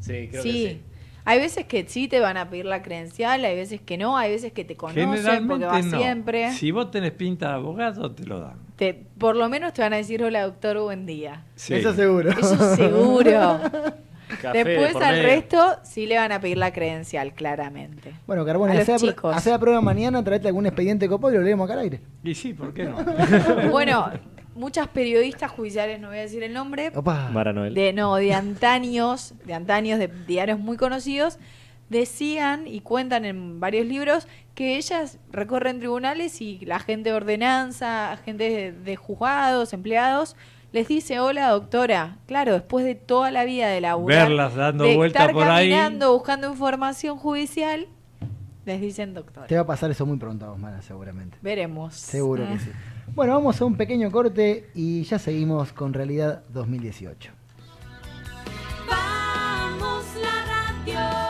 Sí, creo sí. que sí. Hay veces que sí te van a pedir la credencial, hay veces que no, hay veces que te conocen porque vas no. siempre. Si vos tenés pinta de abogado, te lo dan. Te, por lo menos te van a decir, hola doctor, buen día. Sí. Eso seguro. Eso seguro. Café Después por al medio. resto sí le van a pedir la credencial, claramente. Bueno, Carbone, hacé la, prueba mañana, traete algún expediente copado y lo leemos acá al aire. Y sí, ¿por qué no? Bueno, muchas periodistas judiciales, no voy a decir el nombre, Opa. Mara Noel. de no, de antaños, de antaños, de diarios muy conocidos, decían y cuentan en varios libros que ellas recorren tribunales y la gente de ordenanza, gente de, de juzgados, empleados, les dice, hola doctora, claro, después de toda la vida de laburar, Verlas dando de vuelta estar por ahí. caminando, buscando información judicial, les dicen doctora. Te va a pasar eso muy pronto a vos, Mara, seguramente. Veremos. Seguro que Ah. sí. Bueno, vamos a un pequeño corte y ya seguimos con Realidad 2018. Vamos la radio,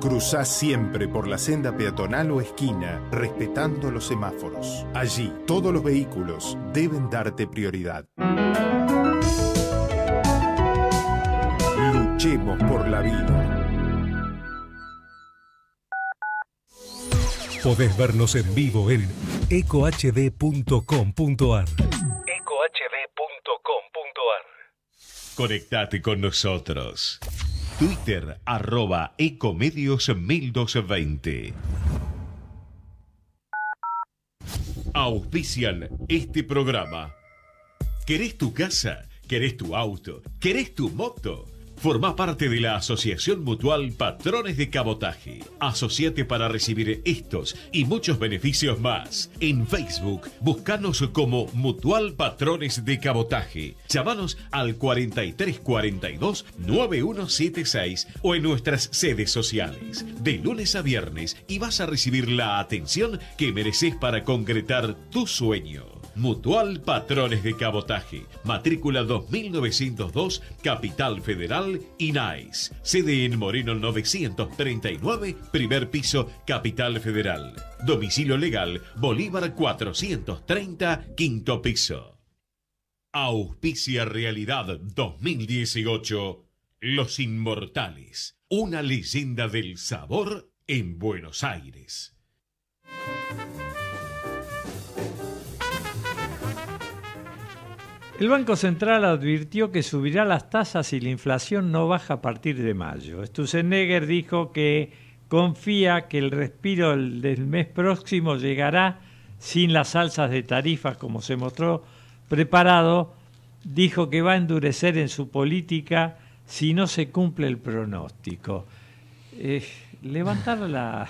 Cruzá siempre por la senda peatonal o esquina, respetando los semáforos. Allí, todos los vehículos deben darte prioridad. Luchemos por la vida. Podés vernos en vivo en ecohd.com.ar. Conectate con nosotros. Twitter arroba Ecomedios 1220. Auspician este programa. ¿Querés tu casa? ¿Querés tu auto? ¿Querés tu moto? Forma parte de la Asociación Mutual Patrones de Cabotaje. Asociate para recibir estos y muchos beneficios más. En Facebook, buscanos como Mutual Patrones de Cabotaje. Llámanos al 4342 9176 o en nuestras sedes sociales. De lunes a viernes y vas a recibir la atención que mereces para concretar tu sueño. Mutual Patrones de Cabotaje. Matrícula 2902, Capital Federal, INAIS. Sede en Moreno 939, primer piso, Capital Federal. Domicilio legal, Bolívar 430, quinto piso. Auspicia Realidad 2018. Los Inmortales. Una leyenda del sabor en Buenos Aires. El Banco Central advirtió que subirá las tasas si la inflación no baja a partir de mayo. Stussenegger dijo que confía que el respiro del, mes próximo llegará sin las alzas de tarifas como se mostró preparado. Dijo que va a endurecer en su política si no se cumple el pronóstico. Eh, levantar la,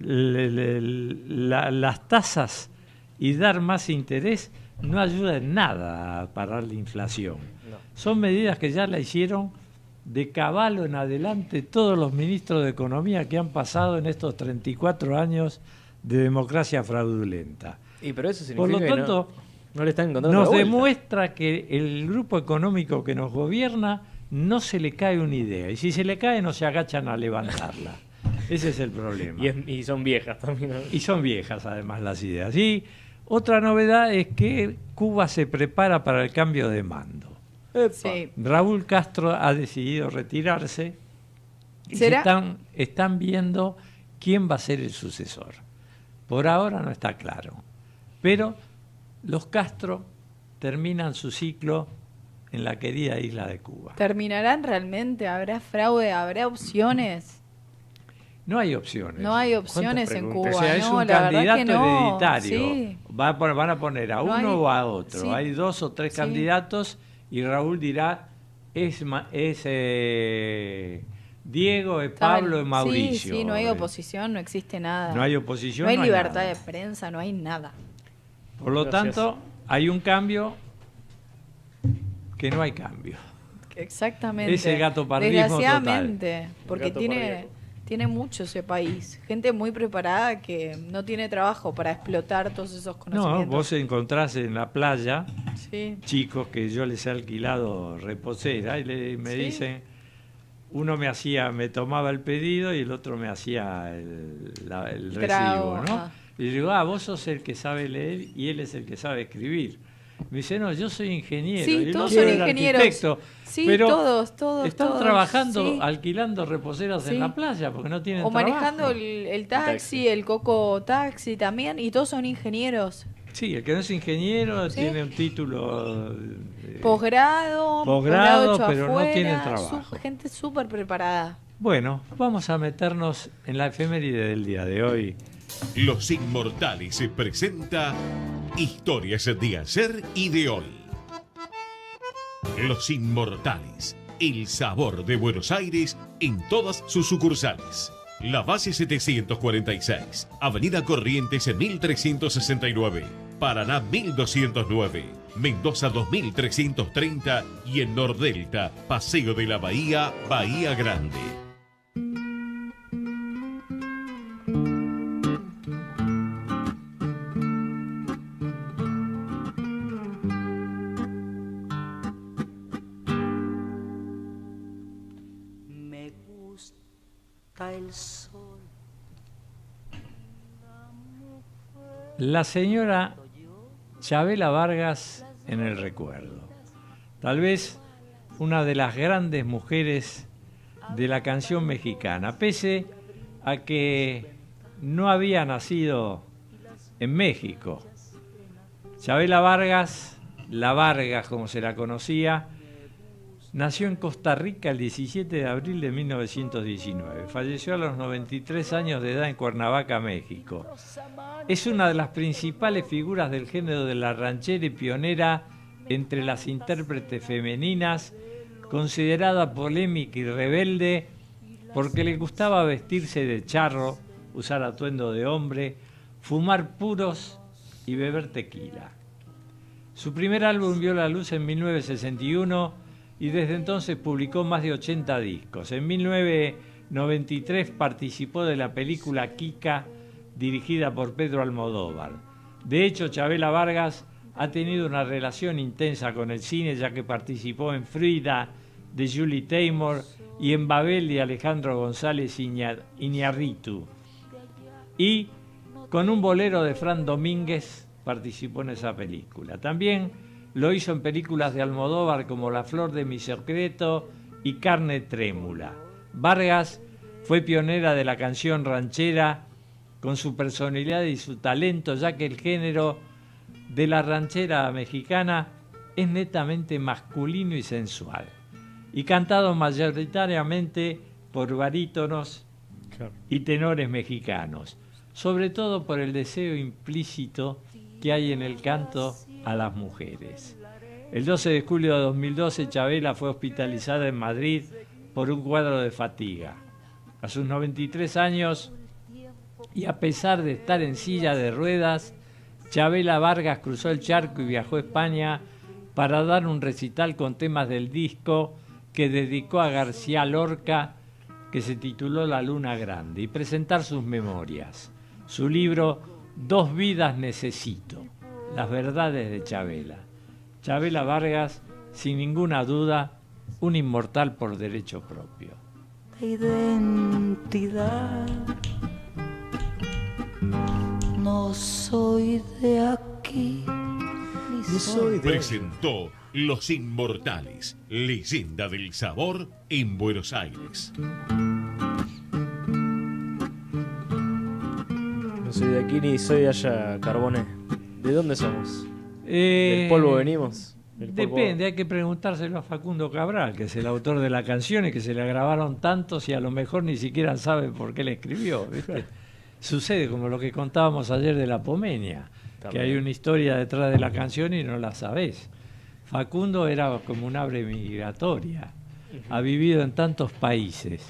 le- le- la- las tasas y dar más interés no ayuda en nada a parar la inflación. Son medidas que ya la hicieron de caballo en adelante todos los ministros de Economía que han pasado en estos 34 años de democracia fraudulenta. Y pero eso Por lo tanto, no, no le están encontrando nos demuestra que el grupo económico que nos gobierna no se le cae una idea. Y si se le cae, no se agachan a levantarla. Ese es el problema. Y, es- y son viejas también. ¿no? Y son viejas además las ideas. Y otra novedad es que Cuba se prepara para el cambio de mando. Sí. Raúl Castro ha decidido retirarse y ¿Será? están, están viendo quién va a ser el sucesor. Por ahora no está claro. Pero los Castro terminan su ciclo en la querida isla de Cuba. ¿Terminarán realmente? ¿Habrá fraude? ¿Habrá opciones? No hay opciones. No hay ¿Cuántas opciones en? Cuba, O sea, es no, un la candidato que no, hereditario. sí. Va a poner- van a poner a No uno hay- o a otro. sí. Hay dos o tres Sí. candidatos y Raúl dirá es, Ma- es eh, Diego, es Está Pablo, el- es Mauricio. Sí, sí, no hay Eh, oposición, no existe nada. No hay oposición, No hay no hay libertad nada. de prensa, no hay nada. Por lo Gracias. tanto, hay un cambio que no hay cambio. Exactamente. Ese gato pardismo Desgraciadamente, porque Gato tiene, pardismo. Tiene mucho ese país. Gente muy preparada que no tiene trabajo para explotar todos esos No, conocimientos. vos encontrás en la playa Sí. chicos que yo les he alquilado reposera y le- me Sí. dicen, uno me hacía, me tomaba el pedido y el otro me hacía el, la- el Trago, recibo, ¿no? ah. Y digo, ah, vos sos el que sabe leer y él es el que sabe escribir. Me dice, no, yo soy ingeniero. Sí, todos son ingenieros. arquitecto". Sí, pero todos, todos, Están todos, trabajando, sí. alquilando reposeras Sí. en la playa porque no tienen O manejando trabajo. el, el taxi, el coco taxi también, y todos son ingenieros. Sí, el que no es ingeniero Sí. tiene un título... eh, Posgrado, Posgrado, pero no afuera, tienen su- trabajo. gente súper preparada. Bueno, vamos a meternos en la efeméride del día de hoy. Los Inmortales se presenta Historias de ayer y de hoy. Los Inmortales, el sabor de Buenos Aires en todas sus sucursales. La base 746, Avenida Corrientes 1369, Paraná 1209, Mendoza 2330 y en Nordelta, Paseo de la Bahía, Bahía Grande. La señora Chabela Vargas en el recuerdo. Tal vez una de las grandes mujeres de la canción mexicana, pese a que no había nacido en México. Chabela Vargas, la Vargas como se la conocía, nació en Costa Rica el 17 de abril de 1919. Falleció a los 93 años de edad en Cuernavaca, México. Es una de las principales figuras del género de la ranchera y pionera entre las intérpretes femeninas, considerada polémica y rebelde porque le gustaba vestirse de charro, usar atuendo de hombre, fumar puros y beber tequila. Su primer álbum vio la luz en 1961 y desde entonces publicó más de 80 discos. En 1993 participó de la película Kika, dirigida por Pedro Almodóvar. De hecho, Chabela Vargas ha tenido una relación intensa con el cine, ya que participó en Frida de Julie Taymor y en Babel de Alejandro González Iña- Iñárritu. Y con un bolero de Fran Domínguez participó en esa película. También lo hizo en películas de Almodóvar como La flor de mi secreto y Carne trémula. Vargas fue pionera de la canción ranchera con su personalidad y su talento, ya que el género de la ranchera mexicana es netamente masculino y sensual, y cantado mayoritariamente por barítonos y tenores mexicanos, sobre todo por el deseo implícito que hay en el canto a las mujeres. El 12 de julio de 2012, Chabela fue hospitalizada en Madrid por un cuadro de fatiga. A sus 93 años, y a pesar de estar en silla de ruedas, Chabela Vargas cruzó el charco y viajó a España para dar un recital con temas del disco que dedicó a García Lorca, que se tituló La Luna Grande, y presentar sus memorias. Su libro Dos vidas necesito, las verdades de Chabela. Chabela Vargas, sin ninguna duda, un inmortal por derecho propio. identidad. No soy de aquí. Ni soy Presentó Los Inmortales, leyenda del sabor en Buenos Aires. No soy de aquí ni soy de allá, Carbone. ¿De dónde somos? Eh, ¿Del polvo venimos? Polvo- Depende, hay que preguntárselo a Facundo Cabral, que es el autor de la canción y que se le grabaron tantos y a lo mejor ni siquiera sabe por qué la escribió. ¿viste? Sucede como lo que contábamos ayer de la Pomenia, que hay una historia detrás de la canción y no la sabés. Facundo era como un ave migratoria, ha vivido en tantos países,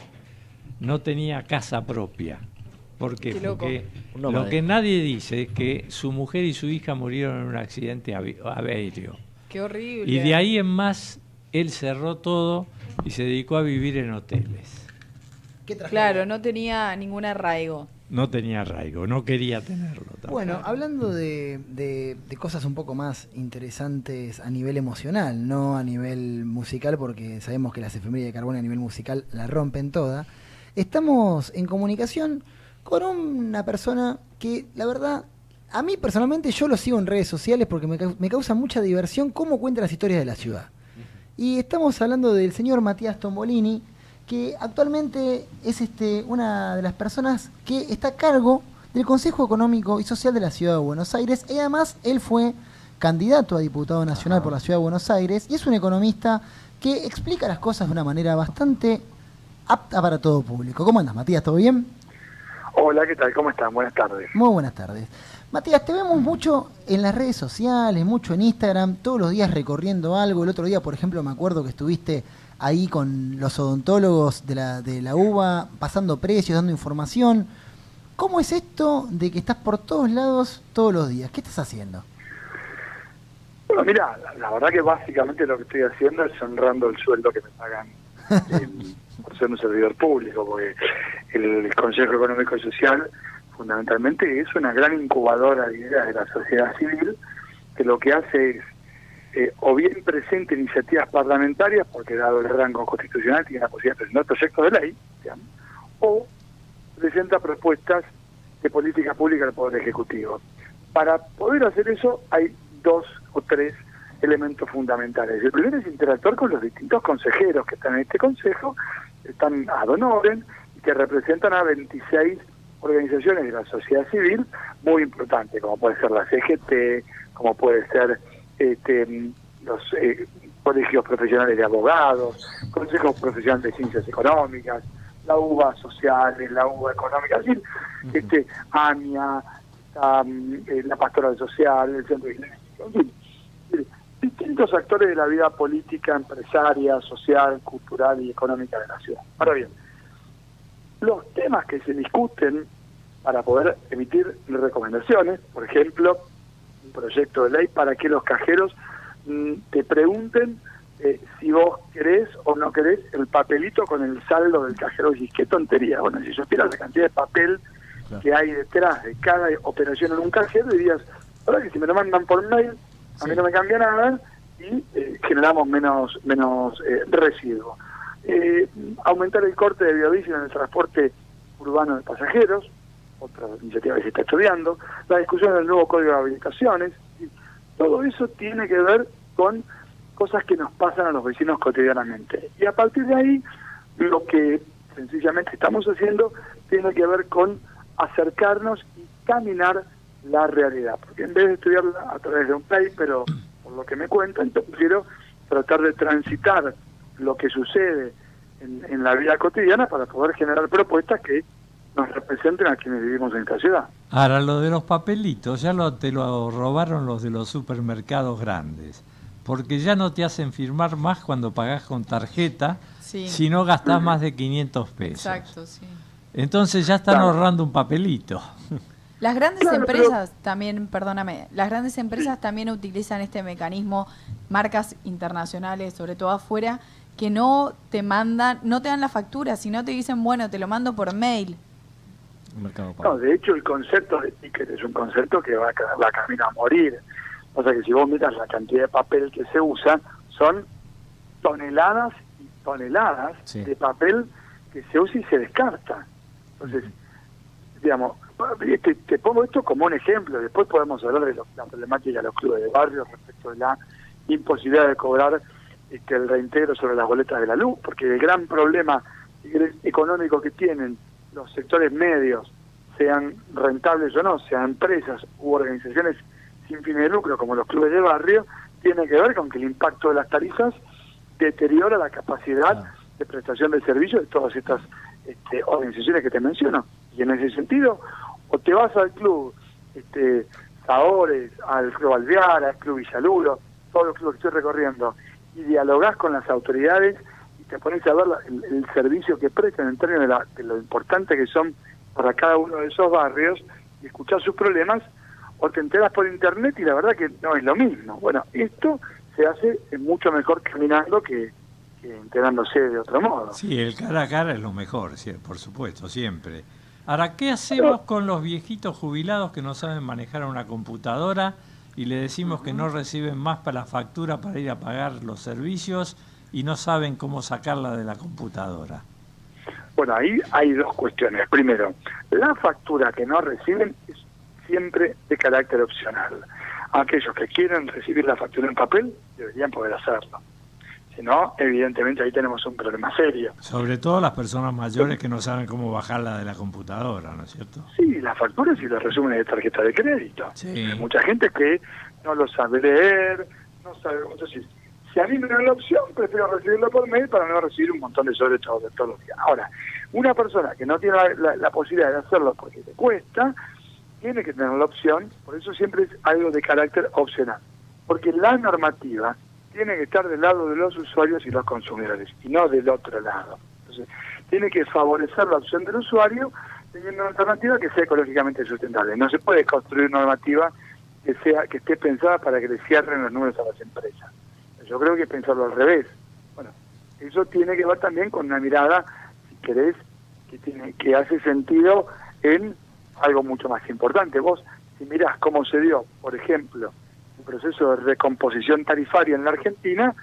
no tenía casa propia. ¿Por qué? Qué loco. Porque lo que nadie dice es que su mujer y su hija murieron en un accidente aéreo. Qué horrible. Y de ahí en más, él cerró todo y se dedicó a vivir en hoteles. Claro, no tenía ningún arraigo. No tenía arraigo, no quería tenerlo. tampoco. Bueno, hablando de, de- de cosas un poco más interesantes a nivel emocional, no a nivel musical, porque sabemos que las efemérides de Carbone a nivel musical la rompen toda, estamos en comunicación con una persona que, la verdad, a mí personalmente yo lo sigo en redes sociales porque me, me causa mucha diversión cómo cuenta las historias de la ciudad. Y estamos hablando del señor Matías Tombolini, que actualmente es este, una de las personas que está a cargo del Consejo Económico y Social de la Ciudad de Buenos Aires y además él fue candidato a diputado nacional por la Ciudad de Buenos Aires y es un economista que explica las cosas de una manera bastante apta para todo público. ¿Cómo andas, Matías? ¿Todo bien? Hola, ¿qué tal? ¿Cómo están? Buenas tardes. Muy buenas tardes. Matías, te vemos mucho en las redes sociales, mucho en Instagram, todos los días recorriendo algo. El otro día, por ejemplo, me acuerdo que estuviste ahí con los odontólogos de la, de la UBA, pasando precios, dando información. ¿Cómo es esto de que estás por todos lados todos los días? ¿Qué estás haciendo? Bueno, mira, la, la verdad que básicamente lo que estoy haciendo es honrando el sueldo que me pagan eh, por ser un servidor público, porque el Consejo Económico y Social fundamentalmente es una gran incubadora de ideas de la sociedad civil que lo que hace es eh, o bien presenta iniciativas parlamentarias, porque dado el rango constitucional tiene la posibilidad de presentar proyectos de ley, o presenta propuestas de política pública del Poder Ejecutivo. Para poder hacer eso hay dos o tres elementos fundamentales. El primero es interactuar con los distintos consejeros que están en este consejo, están ad honorem y que representan a 26 organizaciones de la sociedad civil muy importantes, como puede ser la CGT, como puede ser este, los eh, colegios profesionales de abogados, consejos profesionales de ciencias económicas, la UBA sociales, la UBA económica, es decir, este, AMIA, am, eh, la pastoral social, el centro islámico, en fin, eh, distintos actores de la vida política, empresaria, social, cultural y económica de la ciudad. Ahora bien, los temas que se discuten para poder emitir recomendaciones, por ejemplo, un proyecto de ley para que los cajeros mm, te pregunten eh, si vos querés o no querés el papelito con el saldo del cajero. Y qué tontería. Bueno, si supieras la cantidad de papel que hay detrás de cada operación en un cajero, dirías, ahora que si me lo mandan por mail, a mí no me cambia nada y eh, generamos menos menos eh, residuo. Eh, aumentar el corte de biodiesel en el transporte urbano de pasajeros, otra iniciativa que se está estudiando, la discusión del nuevo código de habilitaciones, y todo eso tiene que ver con cosas que nos pasan a los vecinos cotidianamente. Y a partir de ahí, lo que sencillamente estamos haciendo tiene que ver con acercarnos y caminar la realidad. Porque en vez de estudiarla a través de un paper o por lo que me cuentan, yo prefiero tratar de transitar lo que sucede en, en la vida cotidiana para poder generar propuestas que nos representen a quienes vivimos en esta ciudad. Ahora, lo de los papelitos, ya lo, te lo robaron los de los supermercados grandes. Porque ya no te hacen firmar más cuando pagás con tarjeta Sí. si no gastás más de 500 pesos. Exacto, sí. Entonces ya están Claro. ahorrando un papelito. Las grandes Claro, pero- empresas también, perdóname, las grandes empresas también utilizan este mecanismo, marcas internacionales, sobre todo afuera, que no te mandan, no te dan la factura, sino te dicen, bueno, te lo mando por mail. No, de hecho el concepto de ticket es un concepto que va, ca- va camino a morir. O sea que si vos miras la cantidad de papel que se usa, son toneladas y toneladas Sí. de papel que se usa y se descarta. Entonces, digamos, te, te pongo esto como un ejemplo, después podemos hablar de lo- la problemática de los clubes de barrio respecto de la imposibilidad de cobrar este, el reintegro sobre las boletas de la luz, porque el gran problema económico que tienen los sectores medios, sean rentables o no, sean empresas u organizaciones sin fines de lucro como los clubes de barrio, tiene que ver con que el impacto de las tarifas deteriora la capacidad de prestación de servicios de todas estas este, organizaciones que te menciono. Y en ese sentido, o te vas al club este, Sabores, al club Alvear, al club Villaluro, todos los clubes que estoy recorriendo, y dialogás con las autoridades y te pones a ver la- el, servicio que prestan en términos de, la- de lo importante que son para cada uno de esos barrios y escuchar sus problemas, o te enteras por internet y la verdad que no es lo mismo. Bueno, esto se hace mucho mejor caminando que, que enterándose de otro modo. Sí, el cara a cara es lo mejor, por supuesto, siempre. Ahora, ¿qué hacemos con los viejitos jubilados que no saben manejar una computadora y le decimos que no reciben más para la factura para ir a pagar los servicios y no saben cómo sacarla de la computadora? Bueno, ahí hay dos cuestiones. Primero, la factura que no reciben es siempre de carácter opcional. Aquellos que quieren recibir la factura en papel deberían poder hacerlo. Si no, evidentemente ahí tenemos un problema serio. Sobre todo las personas mayores que no saben cómo bajarla de la computadora, ¿no es cierto? Sí, las facturas y los resúmenes de tarjeta de crédito. Sí. Hay mucha gente que no lo sabe leer, no sabe... Entonces, si a mí me dan la opción, prefiero recibirlo por mail para no recibir un montón de sobre todo de todos los días. Ahora, una persona que no tiene la, la- la posibilidad de hacerlo porque le cuesta, tiene que tener la opción, por eso siempre es algo de carácter opcional. Porque la normativa tiene que estar del lado de los usuarios y los consumidores, y no del otro lado. Entonces, tiene que favorecer la opción del usuario teniendo una alternativa que sea ecológicamente sustentable. No se puede construir normativa que sea que esté pensada para que le cierren los números a las empresas. Yo creo que pensarlo al revés. Bueno, eso tiene que ver también con una mirada, si querés, que tiene que hace sentido en algo mucho más importante. Vos, si mirás cómo se dio, por ejemplo, proceso de recomposición tarifaria en la Argentina,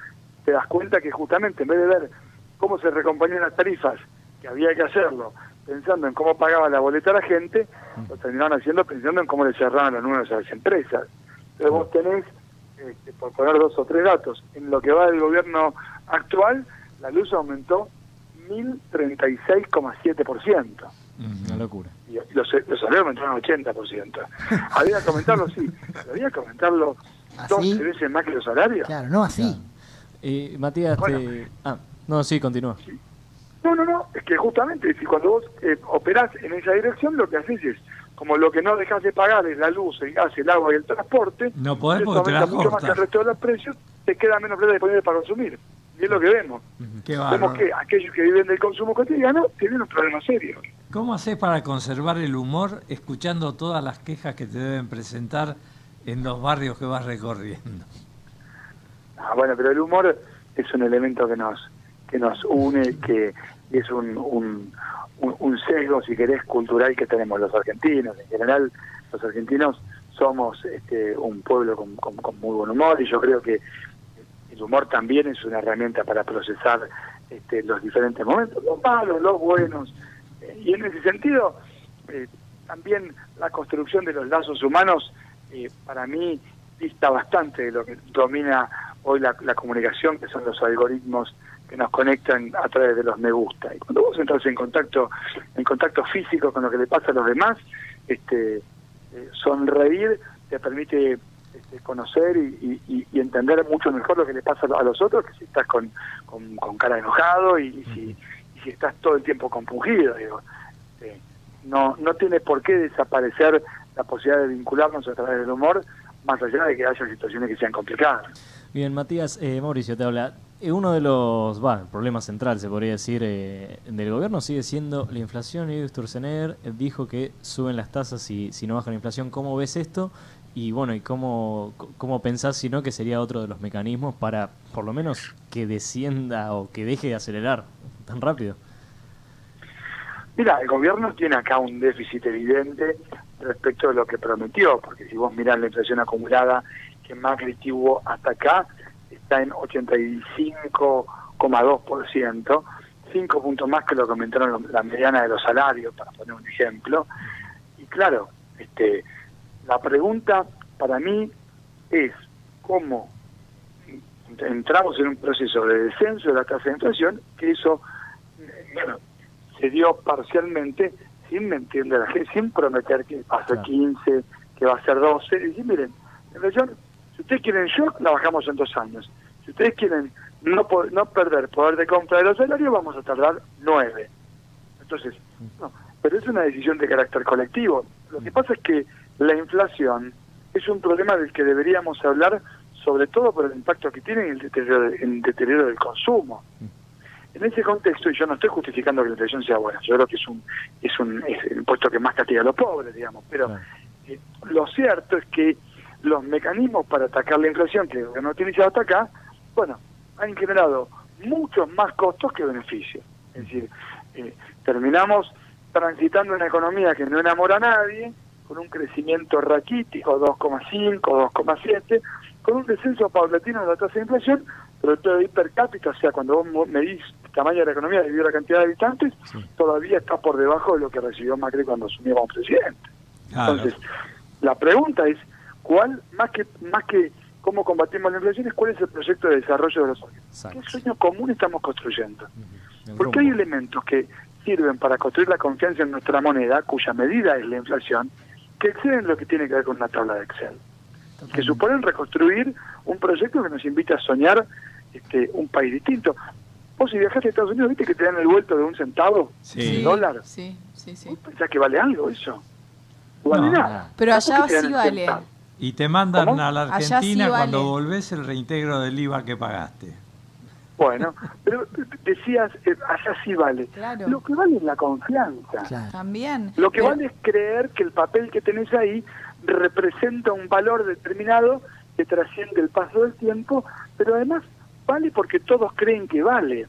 te das cuenta que justamente en vez de ver cómo se recomponían las tarifas, que había que hacerlo, pensando en cómo pagaba la boleta a la gente, lo terminaron haciendo pensando en cómo le cerraban los números a las empresas. Entonces vos tenés, este, por poner dos o tres datos, en lo que va del gobierno actual, la luz aumentó 1036,7%. Una locura. Y los, los salarios aumentaron 80%. Había que aumentarlo, sí, había que aumentarlo 12 veces más que los salarios. Claro, no así. Eh, Matías, Bueno. te- ah, no, sí, continúa. No, no, no, es que justamente si cuando vos eh, operás en esa dirección, lo que haces es, como lo que no dejas de pagar es la luz, el gas, el agua y el transporte, No podés porque te la mucho más que el resto de los precios, te queda menos plata disponible para consumir. Y es lo que vemos. Qué Vemos que aquellos que viven del consumo cotidiano tienen un problema serio. ¿Cómo haces para conservar el humor escuchando todas las quejas que te deben presentar en los barrios que vas recorriendo? Ah, bueno, pero el humor es un elemento que nos que nos une, que es un, un, un- un sesgo, si querés, cultural que tenemos los argentinos. En general, los argentinos somos este, un pueblo con, con- con muy buen humor y yo creo que humor también es una herramienta para procesar este, los diferentes momentos, los malos, los buenos. Eh, y en ese sentido, eh, también la construcción de los lazos humanos, eh, para mí, dista bastante de lo que domina hoy la, la comunicación, que son los algoritmos que nos conectan a través de los me gusta. Y cuando vos entras en contacto, en contacto físico con lo que le pasa a los demás, este, sonreír te permite conocer y, y- y entender mucho mejor lo que le pasa a los otros que si estás con, con, con cara enojado y, y si, y si estás todo el tiempo compungido. Digo. Eh, no, no tiene por qué desaparecer la posibilidad de vincularnos a través del humor, más allá de que haya situaciones que sean complicadas. Bien, Matías, eh, Mauricio te habla. Eh, uno de los va, el problema central, se podría decir, eh, del gobierno sigue siendo la inflación. Y Sturzenegger dijo que suben las tasas si, si no baja la inflación. ¿Cómo ves esto? Y bueno, ¿y cómo, cómo pensás, si no, que sería otro de los mecanismos para, por lo menos, que descienda o que deje de acelerar tan rápido? Mira, el gobierno tiene acá un déficit evidente respecto de lo que prometió, porque si vos mirás la inflación acumulada que Macri tuvo hasta acá, está en 85,2%, 5 puntos más que lo que aumentaron la mediana de los salarios, para poner un ejemplo. Y claro, este, la pregunta para mí es cómo entramos en un proceso de descenso de la tasa de inflación, que eso bueno, se dio parcialmente sin mentirle a la gente, sin prometer que va a ser 15, que va a ser 12, y decir, miren, la inflación Si ustedes quieren shock, la bajamos en dos años. Si ustedes quieren no, no perder poder de compra de los salarios, vamos a tardar nueve. Entonces, no, pero es una decisión de carácter colectivo. Lo que pasa es que la inflación es un problema del que deberíamos hablar, sobre todo por el impacto que tiene en el deterioro, en el deterioro del consumo. En ese contexto, y yo no estoy justificando que la inflación sea buena, yo creo que es un es un es el impuesto que más castiga a los pobres, digamos, pero eh, lo cierto es que los mecanismos para atacar la inflación que el gobierno ha utilizado hasta acá, bueno, han generado muchos más costos que beneficios. Es decir, eh, terminamos transitando una economía que no enamora a nadie, con un crecimiento raquítico, 2,5, 2,7, con un descenso paulatino de la tasa de inflación, pero todo ahí per cápita, o sea, cuando vos medís el tamaño de la economía debido a la cantidad de habitantes, todavía está por debajo de lo que recibió Macri cuando asumió como presidente. Entonces, la pregunta es, ¿cuál, más que más que cómo combatimos la inflación, es cuál es el proyecto de desarrollo de los sueños? ¿Qué sueño común estamos construyendo? Porque hay elementos que sirven para construir la confianza en nuestra moneda, cuya medida es la inflación, que exceden lo que tiene que ver con una tabla de Excel. Que suponen reconstruir un proyecto que nos invita a soñar este, un país distinto. Vos si viajaste a Estados Unidos, ¿viste que te dan el vuelto de un centavo? Sí. ¿Un dólar? Sí, sí, sí. ¿Pensás que vale algo eso? No vale No. nada. Pero allá ¿Por qué te dan sí vale. centavo? Y te mandan ¿Cómo? a la sí Argentina cuando vale. volvés el reintegro del IVA que pagaste. Bueno, pero decías, eh, allá sí vale. Claro. Lo que vale es la confianza. También. Lo que Pero- vale es creer que el papel que tenés ahí representa un valor determinado que trasciende el paso del tiempo, pero además vale porque todos creen que vale.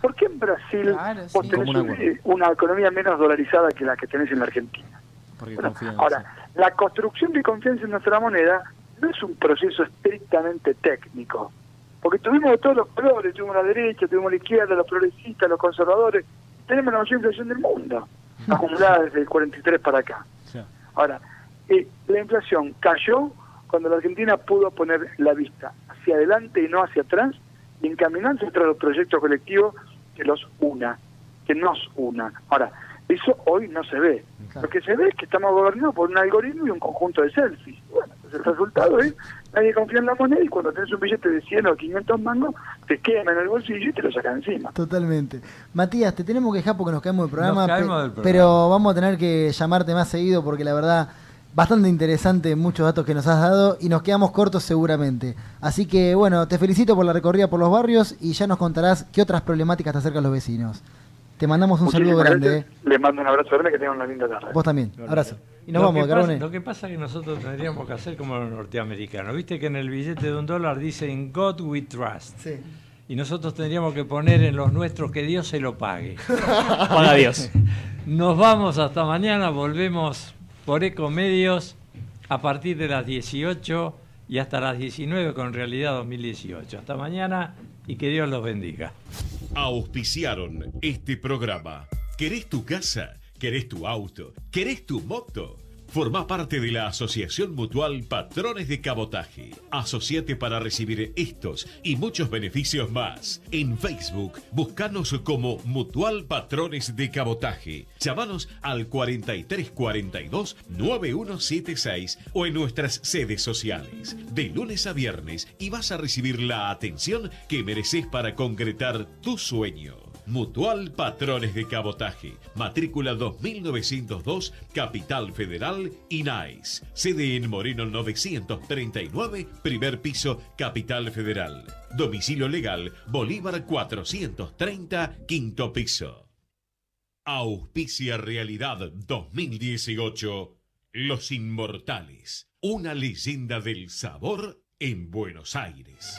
¿Por qué en Brasil Claro, vos sí. tenés Como un un- acuerdo. eh, una economía menos dolarizada que la que tenés en la Argentina? Porque Bueno, confían. ahora, la construcción de confianza en nuestra moneda no es un proceso estrictamente técnico, porque tuvimos de todos los colores, tuvimos la derecha, tuvimos la izquierda, los progresistas, los conservadores, tenemos la mayor inflación del mundo, acumulada desde el 43 para acá. Ahora, eh, la inflación cayó cuando la Argentina pudo poner la vista hacia adelante y no hacia atrás y encaminarse tras los proyectos colectivos que los una, que nos una. Ahora, eso hoy no se ve. Lo que se ve es que estamos gobernados por un algoritmo y un conjunto de selfies. Bueno, pues el resultado es, nadie confía en la moneda y cuando tenés un billete de 100 o 500 mangos, te quedan en el bolsillo y te lo sacan encima. Totalmente. Matías, te tenemos que dejar porque nos caemos del programa, Nos caemos del programa. pero vamos a tener que llamarte más seguido porque la verdad, bastante interesante muchos datos que nos has dado y nos quedamos cortos seguramente. Así que bueno, te felicito por la recorrida por los barrios y ya nos contarás qué otras problemáticas te acercan los vecinos. Te mandamos un saludo grande. gracias. Les mando un abrazo grande, que tengan una linda tarde. eh. Vos también. Abrazo. Y nos lo vamos, que pasa, Carbone. Lo que pasa es que nosotros tendríamos que hacer como los norteamericanos. Viste que en el billete de un dólar dice In God we trust. Y nosotros tendríamos que poner en los nuestros que Dios se lo pague. Paga Dios. Nos vamos hasta mañana, volvemos por Ecomedios a partir de las 18 y hasta las 19 con Realidad 2018. Hasta mañana y que Dios los bendiga. Auspiciaron este programa. ¿Querés tu casa? ¿Querés tu auto? ¿Querés tu moto? Forma parte de la Asociación Mutual Patrones de Cabotaje. Asociate para recibir estos y muchos beneficios más. En Facebook, buscanos como Mutual Patrones de Cabotaje. Llámanos al 4342 9176 o en nuestras sedes sociales. De lunes a viernes y vas a recibir la atención que mereces para concretar tu sueño. Mutual Patrones de Cabotaje. Matrícula 2902, Capital Federal, INAIS. Sede en Moreno 939, primer piso, Capital Federal. Domicilio legal, Bolívar 430, quinto piso. Auspicia Realidad 2018. Los Inmortales. Una leyenda del sabor en Buenos Aires.